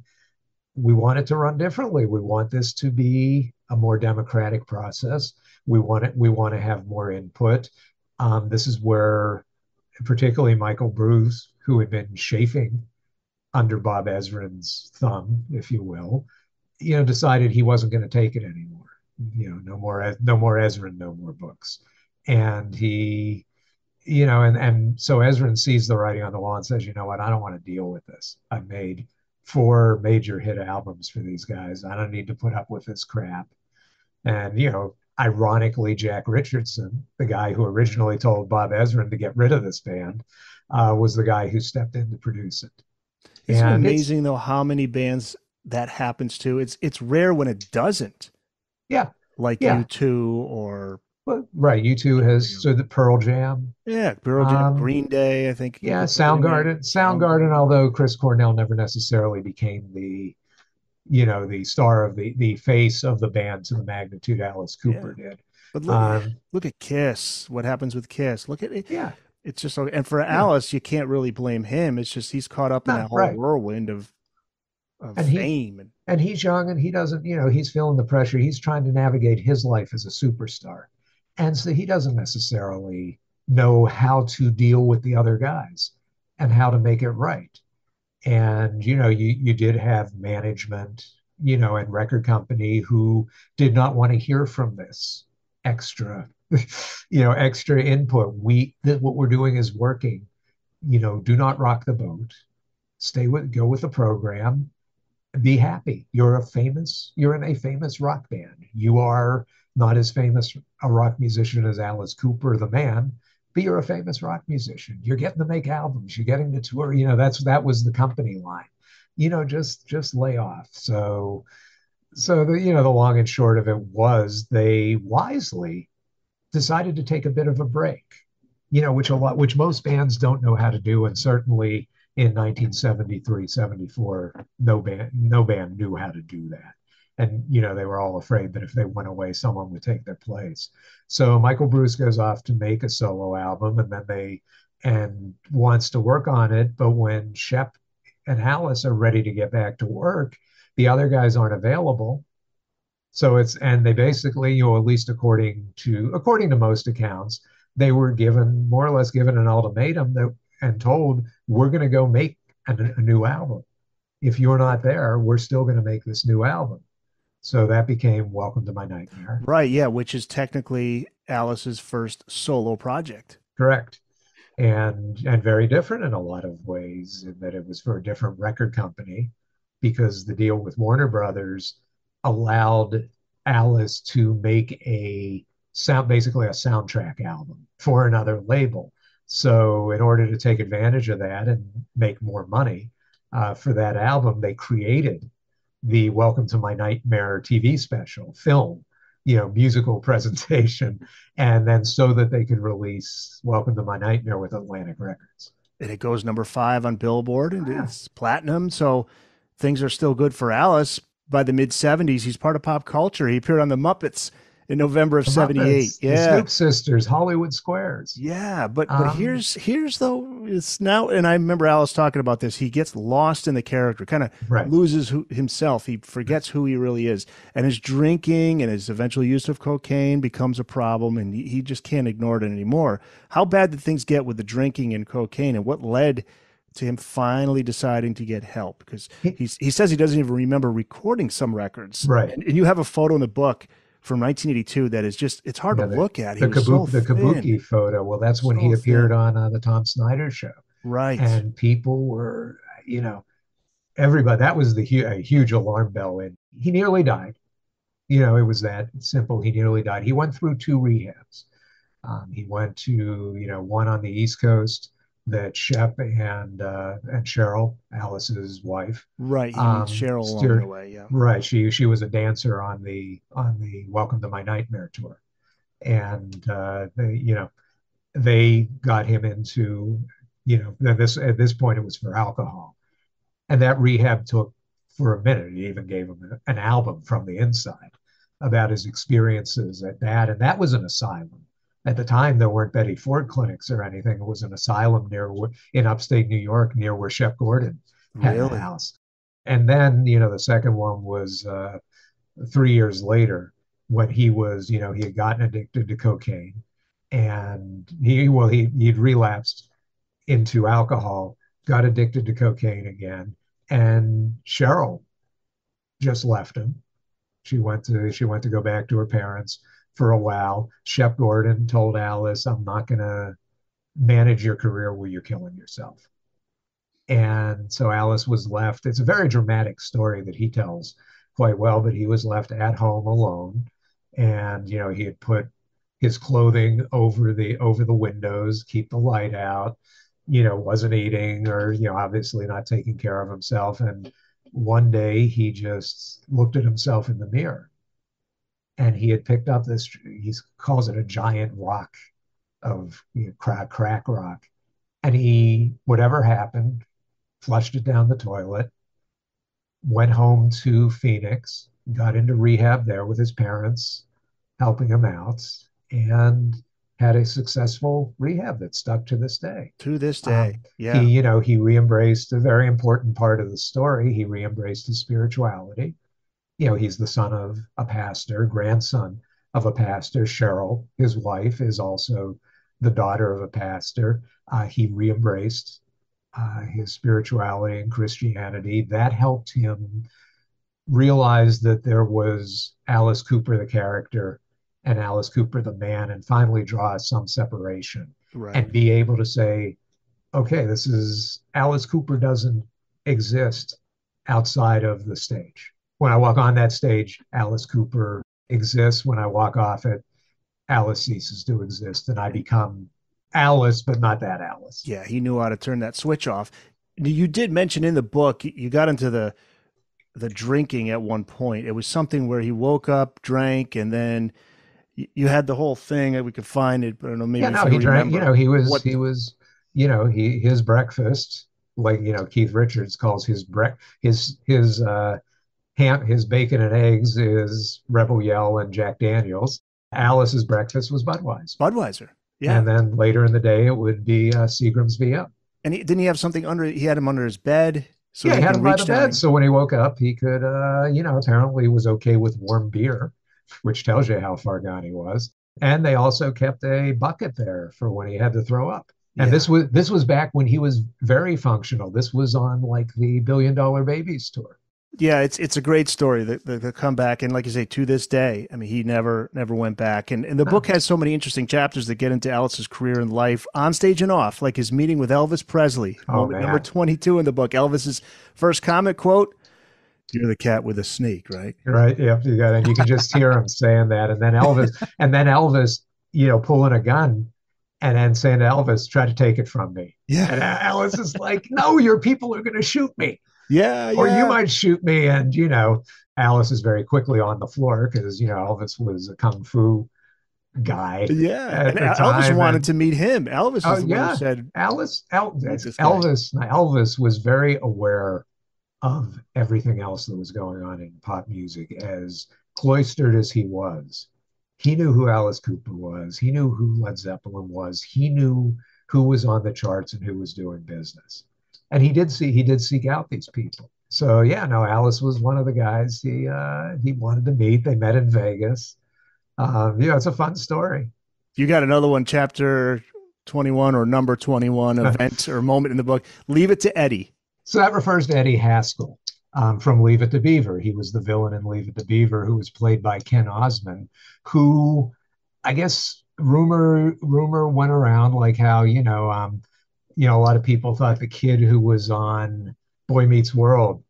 S6: we want it to run differently. We want this to be a more democratic process. We want it. We want to have more input. Um, this is where, particularly Michael Bruce, who had been chafing under Bob Ezrin's thumb, if you will, you know, decided he wasn't going to take it anymore. You know, no more, no more Ezrin, no more books, and he. You know, and and so Ezrin sees the writing on the wall and says, "You know what? I don't want to deal with this. I've made four major hit albums for these guys. I don't need to put up with this crap. And, you know, ironically, Jack Richardson, the guy who originally told Bob Ezrin to get rid of this band, uh, was the guy who stepped in to produce it. It's-
S5: amazing though how many bands that happens to? It's it's rare when it doesn't.
S6: Yeah.
S5: Like
S6: Yeah.
S5: you two or
S6: Well, right. U2 has, so the Pearl Jam.
S5: yeah, Pearl Jam,
S6: Um,
S5: Green Day. I think.
S6: Yeah,
S5: you could put in.
S6: Soundgarden. Soundgarden, although Chris Cornell never necessarily became the, you know, the star of the, the face of the band to the magnitude Alice Cooper did.
S5: But look,
S6: Um,
S5: look at Kiss. What happens with Kiss? Look at it.
S6: yeah.
S5: It's just. And for Alice, you can't really blame him. It's just he's caught up in
S6: No,
S5: that whole
S6: right.
S5: whirlwind of of
S6: And he-
S5: fame. and
S6: and he's young and he doesn't you know he's feeling the pressure. He's trying to navigate his life as a superstar. And so he doesn't necessarily know how to deal with the other guys and how to make it right. And you know you you did have management you know and record company who did not want to hear from this extra *laughs* you know extra input. We that what we're doing is working. You know do not rock the boat. Stay with go with the program be happy. You're a famous, you're in a famous rock band. You are not as famous a rock musician as Alice Cooper, the man, but you're a famous rock musician. You're getting to make albums. You're getting to tour. You know, that's that was the company line. You know, just just lay off. So, so the you know the long and short of it was they wisely decided to take a bit of a break. You know, which a lot, which most bands don't know how to do, and certainly in 1973 74 no band no band knew how to do that. And you know they were all afraid that if they went away someone would take their place. So michael bruce goes off to make a solo album and then they and wants to work on it. But when shep and alice are ready to get back to work the other guys aren't available. So it's and they basically you know at least according to according to most accounts they were given more or less given an ultimatum that and told we're going to go make a, a, new album. If you're not there we're still going to make this new album. So that became welcome to my nightmare.
S5: Right yeah which is technically alice's first solo project.
S6: Correct. And and very different in a lot of ways in that it was for a different record company because the deal with warner brothers allowed alice to make a sound basically a soundtrack album for another label so, in order to take advantage of that and make more money uh, for that album, they created the Welcome to My Nightmare TV special, film, you know, musical *laughs* presentation, and then so that they could release Welcome to My Nightmare with Atlantic Records.
S5: And it goes number five on Billboard and yeah. it's platinum. So, things are still good for Alice. By the mid 70s, he's part of pop culture. He appeared on The Muppets in November of '78.
S6: Muppets, the
S5: Yeah,
S6: Snoop Sisters, Hollywood Squares.
S5: yeah, but but
S6: Um,
S5: here's here's though it's now, and I remember Alice talking about this. He gets lost in the character, kind of
S6: Right.
S5: loses who, himself. He forgets who he really is, and his drinking and his eventual use of cocaine becomes a problem, and he, he just can't ignore it anymore. How bad did things get with the drinking and cocaine, and what led? To him finally deciding to get help because
S6: He-
S5: he's, he says he doesn't even remember recording some records.
S6: Right.
S5: And, and you have a photo in the book from 1982 that is just it's hard
S6: Yeah,
S5: to
S6: the-
S5: look at. He
S6: The, kabuki,
S5: so
S6: the kabuki photo. Well, that's when
S5: So
S6: he appeared
S5: thin.
S6: on uh, the Tom Snyder show.
S5: right?
S6: and people were, you know, everybody. That was the hu- a huge alarm bell, and he nearly died. You know, it was that simple. He nearly died. He went through two rehabs. Um, he went to, you know, one on the East Coast that Shep and uh, and Cheryl, Alice's wife,
S5: right.
S6: Um,
S5: Cheryl along
S6: steer-
S5: the way. Yeah.
S6: Right. She she was a dancer on the on the Welcome to My Nightmare tour, and uh, they you know they got him into you know then this at this point it was for alcohol, and that rehab took for a minute. He even gave him an album from the inside about his experiences at that, and that was an asylum. At the time, there weren't Betty Ford clinics or anything. It was an asylum near in upstate New York, near where Shep Gordon had
S5: Really?
S6: house. And then, you know, the second one was uh, three years later when he was, you know, he had gotten addicted to cocaine and he, well, he, he'd relapsed into alcohol, got addicted to cocaine again. And Cheryl just left him. She went to, she went to go back to her parents for a while. Shep Gordon told Alice, I'm not going to manage your career where you're killing yourself. And so Alice was left. It's a very dramatic story that he tells quite well, but he was left at home alone. And, you know, he had put his clothing over the over the windows, keep the light out, you know, wasn't eating or, you know, obviously not taking care of himself. And one day he just looked at himself in the mirror and he had picked up this, he calls it a giant rock of you know, crack, crack rock. And he, whatever happened, flushed it down the toilet, went home to Phoenix, got into rehab there with his parents, helping him out. And had a successful rehab that stuck to this day.
S5: To this day,
S6: Um,
S5: yeah.
S6: He, you know, he re-embraced a very important part of the story. He re-embraced his spirituality. You know, he's the son of a pastor, grandson of a pastor. Cheryl, his wife, is also the daughter of a pastor. Uh, he re-embraced uh, his spirituality and Christianity. That helped him realize that there was Alice Cooper, the character, and Alice Cooper, the man, and finally draw some separation
S5: right.
S6: and be able to say, okay, this is Alice Cooper doesn't exist outside of the stage. When I walk on that stage, Alice Cooper exists. When I walk off it, Alice ceases to exist and I become Alice, but not that Alice.
S5: yeah, he knew how to turn that switch off. You did mention in the book you got into the the drinking at one point. It was something where he woke up, drank, and then you had the whole thing that we could find it. But I don't know, maybe
S6: yeah, no,
S5: you
S6: he drank, you know, he was,
S5: What-
S6: he was, you know, he, his breakfast, like, you know, Keith Richards calls his brec, his, his, uh, ham, his bacon and eggs is Rebel Yell and Jack Daniels. Alice's breakfast was Budweiser.
S5: Budweiser. Yeah,
S6: And then later in the day, it would be uh, Seagram's VM.
S5: and he, didn't he have something under? He had him under his bed, so
S6: yeah, he had
S5: can
S6: him by the bed. So when he woke up, he could, uh, you know, apparently was okay with warm beer, which tells you how far gone he was. And they also kept a bucket there for when he had to throw up. And
S5: Yeah.
S6: this was this was back when he was very functional. This was on like the Billion Dollar Babies tour.
S5: Yeah, it's it's a great story. The, the the comeback, and like you say, to this day, I mean, he never never went back. And and the book has so many interesting chapters that get into Alice's career and life, on stage and off, like his meeting with Elvis Presley,
S6: Oh,
S5: number twenty two in the book. Elvis's first comment quote: "You're the cat with a snake, right?"
S6: Right. Yep. You got it. You can just hear him *laughs* saying that. And then Elvis, and then Elvis, you know, pulling a gun and then saying to Elvis, try to take it from me.
S5: Yeah,
S6: And Alice is like, no, your people are going to shoot me.
S5: Yeah,
S6: or
S5: yeah.
S6: you might shoot me. And, you know, Alice is very quickly on the floor because, you know, Elvis was a kung fu guy.
S5: Yeah, and Elvis
S6: time,
S5: wanted
S6: and-
S5: to meet him. Elvis
S6: oh,
S5: is Oh,
S6: yeah.
S5: said,
S6: Alice, El. Elvis, Elvis was very aware of everything else that was going on in pop music as cloistered as he was. He knew who Alice Cooper was. He knew who Led Zeppelin was. He knew who was on the charts and who was doing business. And he did see he did seek out these people. So yeah, no, Alice was one of the guys he uh, he wanted to meet. They met in Vegas. Um, yeah, it's a fun story.
S5: "You got another one, chapter twenty one or number twenty one *laughs* event or moment in the book. Leave it to Eddie."
S6: So that refers to Eddie Haskell um, from Leave It to Beaver. He was the villain in Leave It to Beaver, who was played by Ken Osmond, who I guess rumor rumor went around like how you know um, you know a lot of people thought the kid who was on Boy Meets World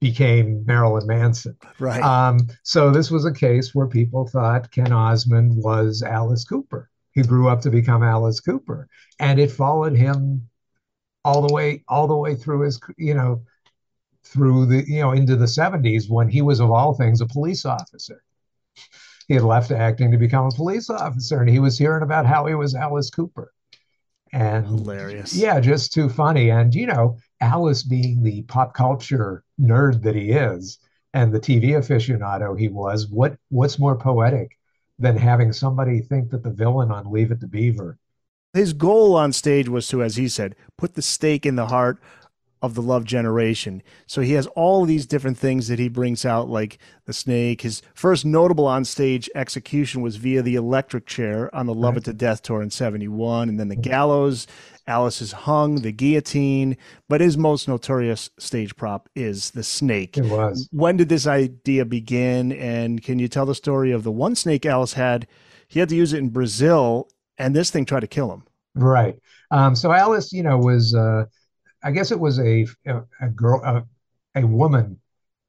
S6: became Marilyn Manson.
S5: Right.
S6: Um, so this was a case where people thought Ken Osmond was Alice Cooper. He grew up to become Alice Cooper, and it followed him all the way all the way through his you know through the you know into the 70s when he was of all things a police officer. He had left acting to become a police officer, and he was hearing about how he was Alice Cooper. And
S5: Hilarious.
S6: yeah, just too funny. And, you know, Alice being the pop culture nerd that he is and the TV aficionado he was, what what's more poetic than having somebody think that the villain on Leave It to Beaver?
S5: His goal on stage was to, as he said, put the stake in the heart of the love generation. So he has all these different things that he brings out, like the snake. His first notable on stage execution was via the electric chair on the Love It to Death tour in 71, and then the gallows. Alice is hung, the guillotine, but his most notorious stage prop is the snake.
S6: It was.
S5: When did this idea begin? And can you tell the story of the one snake Alice had? He had to use it in Brazil, and this thing tried to kill him.
S6: Right. Um, so Alice, you know, was uh, I guess it was a a, a girl, a, a woman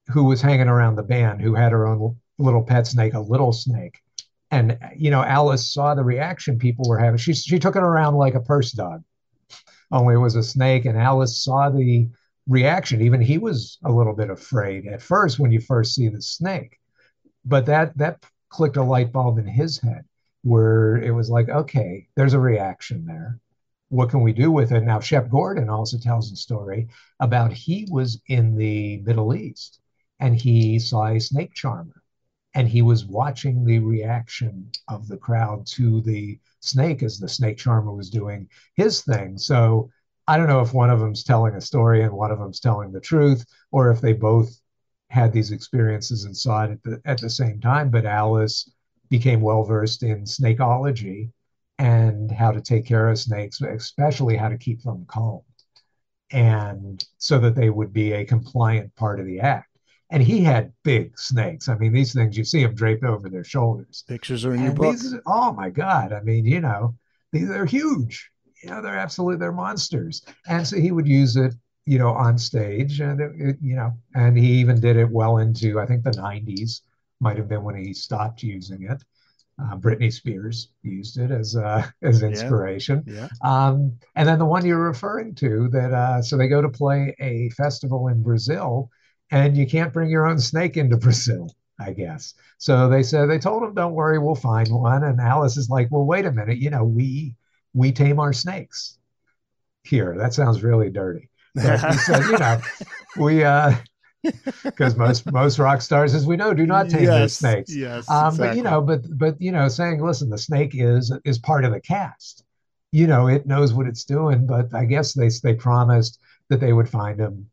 S6: who was hanging around the band who had her own little pet snake, a little snake. And you know, Alice saw the reaction people were having. She she took it around like a purse dog, only it was a snake. And Alice saw the reaction. Even he was a little bit afraid at first when you first see the snake, but that that clicked a light bulb in his head where it was like, okay, there's a reaction there. What can we do with it? Now, Shep Gordon also tells a story about he was in the Middle East and he saw a snake charmer and he was watching the reaction of the crowd to the snake as the snake charmer was doing his thing. So I don't know if one of them's telling a story and one of them's telling the truth, or if they both had these experiences and saw it at the, at the same time. But Alice became well versed in snakeology and how to take care of snakes, especially how to keep them calm, and so that they would be a compliant part of the act. And he had big snakes. I mean, these things you see them draped over their shoulders.
S5: Pictures are in your book.
S6: these, oh my God! I mean, you know, these are huge. You know, they're absolutely they're monsters. And so he would use it, you know, on stage, and it, it, you know, and he even did it well into I think the '90s might have been when he stopped using it. Uh, Britney Spears used it as uh, *laughs* as inspiration.
S5: Yeah.
S6: Um, and then the one you're referring to that uh, so they go to play a festival in Brazil, and you can't bring your own snake into *laughs* Brazil, I guess. So they said they told him, "Don't worry, we'll find one." And Alice is like, "Well, wait a minute, you know, we we tame our snakes here. That sounds really dirty." But he said, *laughs* "You know, we uh, *laughs* because most most rock stars, as we know, do not tame their snakes."
S5: Yes.
S6: Um, but you know, but but you know, saying, listen, the snake is is part of the cast. You know, it knows what it's doing. But I guess they they promised that they would find him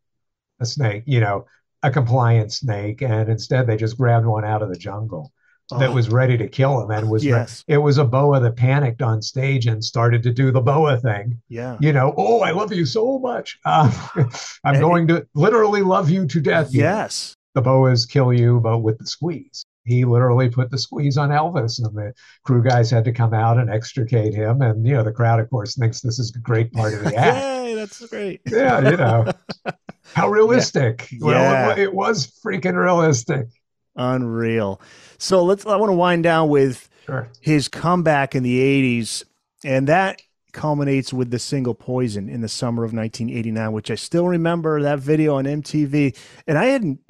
S6: a snake. You know, a compliant snake, and instead they just grabbed one out of the jungle that
S5: Oh,
S6: was ready to kill him, and was re- it was a boa that panicked on stage and started to do the boa thing.
S5: yeah.
S6: You know, oh, I love you so much. *laughs* Um, I'm
S5: And-
S6: going to literally love you to death.
S5: Yes.
S6: the boas kill you, but with the squeeze. He literally put the squeeze on Elvis, and the crew guys had to come out and extricate him. And you know, the crowd, of course, thinks this is a great part of the *laughs* act.
S5: Yay, that's great.
S6: yeah, you know, *laughs* how realistic.
S5: Yeah.
S6: Well, it, it was freaking realistic.
S5: Unreal. So let's I want to wind down with
S6: Sure.
S5: his comeback in the 80s and that culminates with the single poison in the summer of 1989 which i still remember that video on mtv and i hadn't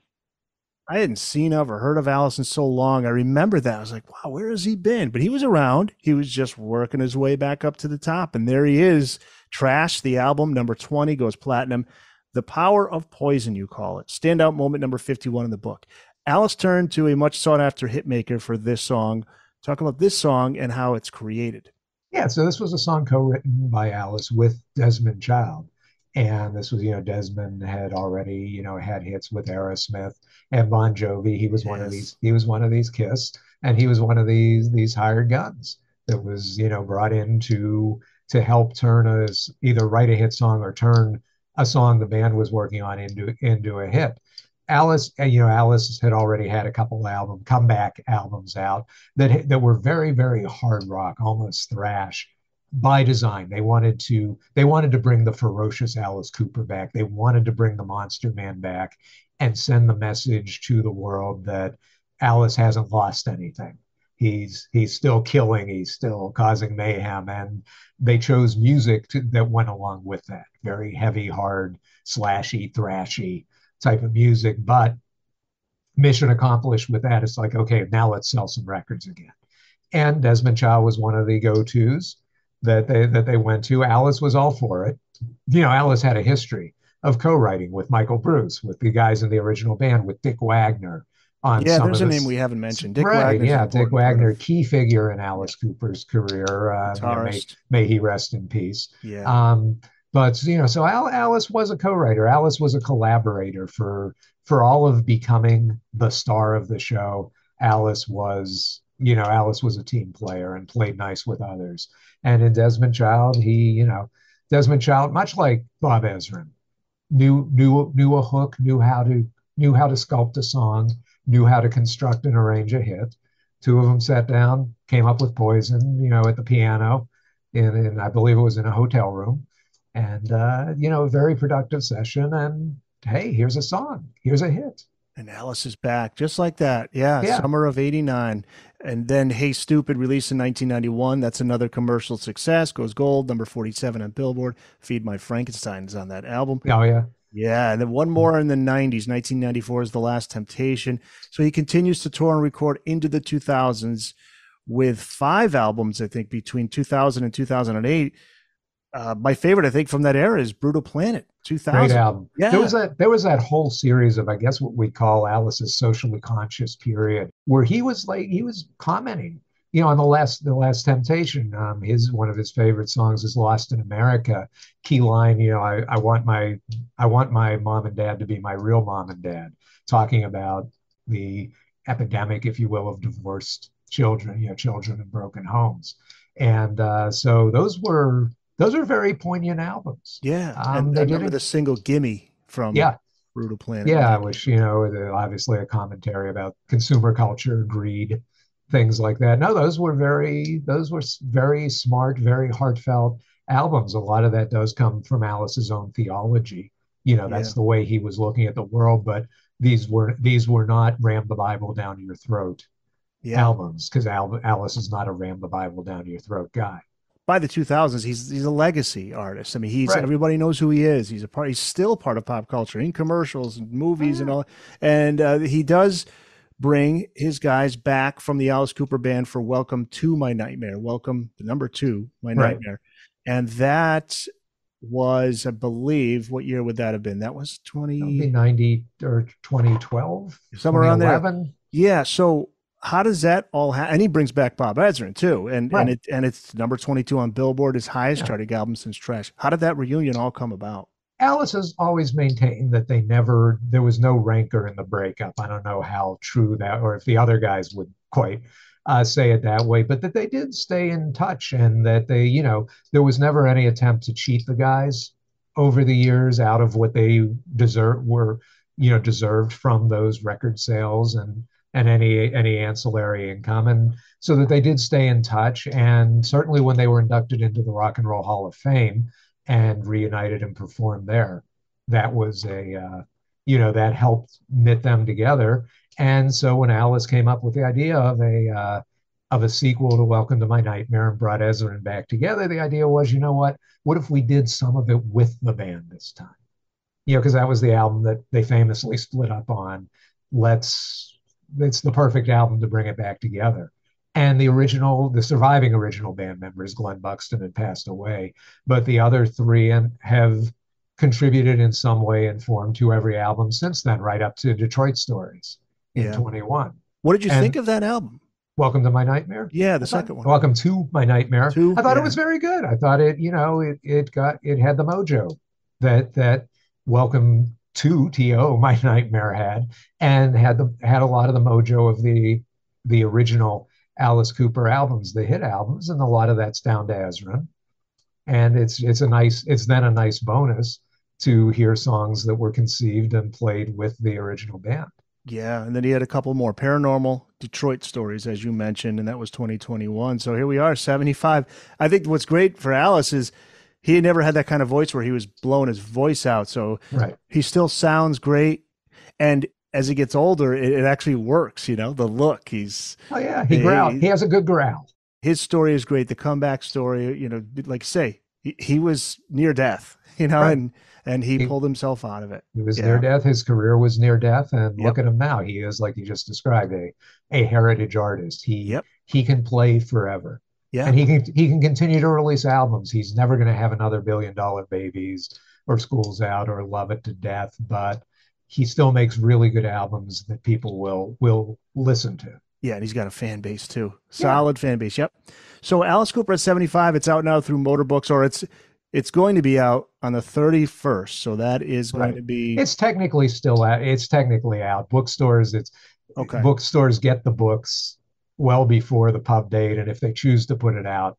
S5: i hadn't seen of or heard of alice in so long. I remember that. I was like wow where has he been? But he was around. He was just working his way back up to the top and there he is. Trash the album number 20 goes platinum. The power of poison you call it. Standout moment number 51 in the book alice turned to a much sought after hitmaker for this song talk about this song and how it's created.
S6: Yeah, so this was a song co-written by Alice with Desmond Child. And this was, you know, Desmond had already, you know, had hits with Aerosmith and Bon Jovi. He was one of these, he was one of these Kiss, and he was one of these these hired guns that was, you know, brought in to to help turn us either write a hit song or turn a song the band was working on into into a hit. Alice, uh, you know, Alice had already had a couple album comeback albums out that that were very very hard rock, almost thrash by design. They wanted to they wanted to bring the ferocious Alice Cooper back. They wanted to bring the Monster Man back and send the message to the world that Alice hasn't lost anything. He's he's still killing, he's still causing mayhem and they chose music to, that went along with that. Very heavy, hard, slashy, thrashy type of music, but mission accomplished with that. It's like, okay, now let's sell some records again. And Desmond Child was one of the go-tos that they that they went to. Alice was all for it. You know, Alice had a history of co-writing with Michael Bruce, with the guys in the original band, with Dick Wagner on
S5: Yeah, there's a
S6: the,
S5: name we haven't mentioned. Dick
S6: right,
S5: Wagner's
S6: yeah, Dick Wagner, key figure in Alice Cooper's career. Uh, may, may he rest in peace.
S5: Yeah.
S6: Um, but you know, so Al, Alice was a co-writer. Alice was a collaborator for for all of becoming the star of the show. Alice was, you know, Alice was a team player and played nice with others. And in Desmond Child, he, you know, Desmond Child, much like Bob Ezrin, knew knew knew a hook, knew how to knew how to sculpt a song, knew how to construct and arrange a hit. Two of them sat down, came up with Poison, you know, at the piano, in, in I believe it was in a hotel room, and uh, you know, very productive session. And hey, here's a song, here's a hit.
S5: and Alice is back just like that. Yeah,
S6: Yeah.
S5: summer of 89. And then Hey Stupid released in 1991. That's another commercial success. Goes gold, number 47 on Billboard. Feed My Frankenstein is on that album.
S6: Oh yeah,
S5: Yeah, and then one more in the 90s. 1994 is The Last Temptation. So he continues to tour and record into the 2000s with five albums, I think, between 2000 and 2008. Uh, my favorite, I think, from that era is Brutal Planet 2000.
S6: Great album.
S5: Yeah.
S6: There was that there was that whole series of I guess what we call Alice's socially conscious period where he was like he was commenting, you know, on the last the last temptation. Um his one of his favorite songs is Lost in America. Key line, you know, I, I want my I want my mom and dad to be my real mom and dad, talking about the epidemic, if you will, of divorced children, you know, children in broken homes. And uh, so those were those are very poignant albums.
S5: Yeah.
S6: Um,
S5: and
S6: they
S5: I remember the single Gimme from
S6: Yeah,
S5: Brutal Planet.
S6: yeah, which you know, obviously a commentary about consumer culture, greed, things like that. No, those were very, those were very smart, very heartfelt albums. A lot of that does come from Alice's own theology. You know, that's
S5: Yeah.
S6: the way he was looking at the world. But these were these were not ram the Bible down your throat
S5: Yeah.
S6: albums because Al- Alice is not a ram the Bible down your throat guy.
S5: By the 2000s, he's he's a legacy artist. I mean, he's
S6: Right.
S5: everybody knows who he is. He's a part. He's still part of pop culture in commercials and movies and all. And uh, he does bring his guys back from the Alice Cooper band for "Welcome to My Nightmare." Welcome, the number two, My
S6: Right.
S5: Nightmare, and that was, I believe, what year would that have been? That was
S6: That would be
S5: 20
S6: 90 or 2012,
S5: somewhere around there. Yeah. So how does that all happen? And he brings back Bob Ezrin too, and
S6: Right.
S5: and it and it's number twenty two on Billboard, his highest
S6: Yeah.
S5: charting album since Trash. How did that reunion all come about?
S6: Alice has always maintained that they never, there was no rancor in the breakup. I don't know how true that, or if the other guys would quite uh, say it that way, but that they did stay in touch and that they, you know, there was never any attempt to cheat the guys over the years out of what they deserve were, you know, deserved from those record sales and and any any ancillary income, and so that they did stay in touch. And certainly when they were inducted into the Rock and Roll Hall of Fame and reunited and performed there. That was a, uh, you know, that helped knit them together. And so when Alice came up with the idea of a uh, of a sequel to Welcome to My Nightmare and brought Ezrin back together, the idea was, you know what? What if we did some of it with the band this time? You know, because that was the album that they famously split up on. Let's, it's the perfect album to bring it back together and the original, the surviving original band members, Glen Buxton, had passed away, but the other three and have contributed in some way and form to every album since then, right up to Detroit Stories in
S5: Yeah.
S6: 21.
S5: What did you
S6: And-
S5: think of that album?
S6: Welcome to My Nightmare.
S5: Yeah, the
S6: thought-
S5: second one.
S6: Welcome to My Nightmare. I thought
S5: yeah.
S6: it was very good. I thought it, you know, it it got it had the mojo that that Welcome to To My *laughs* Nightmare had, and had the had a lot of the mojo of the the original Alice Cooper albums, the hit albums, and a lot of that's down to Ezrin. And it's it's a nice it's then a nice bonus to hear songs that were conceived and played with the original band.
S5: Yeah, and then he had a couple more paranormal Detroit stories, as you mentioned, and that was 2021. So here we are, 75. I think what's great for Alice is he had never had that kind of voice where he was blowing his voice out. So
S6: Right.
S5: he still sounds great, and as he gets older, it, it actually works. You know, the look. He's
S6: Oh yeah, he
S5: Hey,
S6: growl. He has a good growl.
S5: his story is great. The comeback story, you know, like say he, he was near death, you know,
S6: Right.
S5: and and he
S6: He-
S5: pulled himself out of it.
S6: He was near death. His career was near death, and
S5: Yep.
S6: look at him now. He is, like you just described, a a heritage artist. He
S5: Yep.
S6: he can play forever,
S5: Yeah,
S6: and he can he can continue to release albums. He's never going to have another billion dollar babies or Schools Out or Love It to Death, but he still makes really good albums that people will will listen to.
S5: Yeah, and he's got a fan base too. Solid fan base. Yep. So Alice Cooper at 75, it's out now through Motorbooks, or it's it's going to be out on the 31st. So that is going
S6: Right.
S5: to be
S6: It's technically still out. It's technically out. Bookstores, it's
S5: okay.
S6: bookstores get the books well before the pub date, and if they choose to put it out,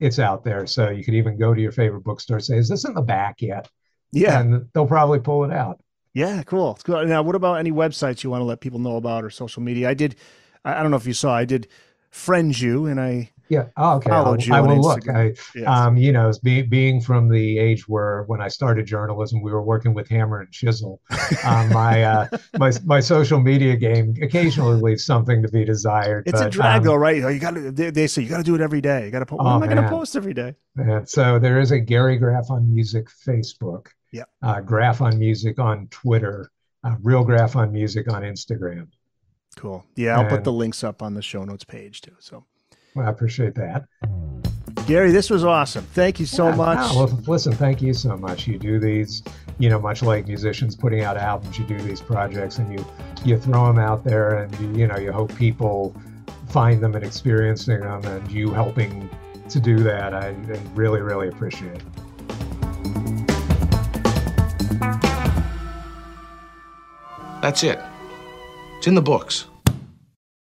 S6: it's out there. So you could even go to your favorite bookstore, and say, "Is this in the back yet?"
S5: Yeah.
S6: and they'll probably pull it out.
S5: Yeah, cool. It's cool. Now, what about any websites you want to let people know about or social media? I did I, I don't know if you saw, I did friend you and I
S6: Yeah. Oh, okay. I'll,
S5: you
S6: I will look. I,
S5: yes.
S6: um, you know, be, being from the age where when I started journalism, we were working with hammer and chisel. Um, my uh, *laughs* my my social media game occasionally leaves something to be desired.
S5: it's a drag
S6: um,
S5: though, right? They got to they, they say you got to do it every day. You got to post.
S6: Oh,
S5: am I going to post every day?
S6: And so there is a Gary Graff on Music Facebook.
S5: Yep.
S6: Uh, Graff on Music on Twitter. Uh, Real Graff on Music on Instagram.
S5: Cool. Yeah, I'll put the links up on the show notes page too. So,
S6: Well, I appreciate that.
S5: Gary, this was awesome. Thank you so
S6: Yeah,
S5: much.
S6: no, well, listen, thank you so much. You do these, you know, much like musicians putting out albums, you do these projects and you you throw them out there, and you, you know, you hope people find them and experiencing them, and you helping to do that. I, I really, really appreciate.
S7: That's it. It's in the books.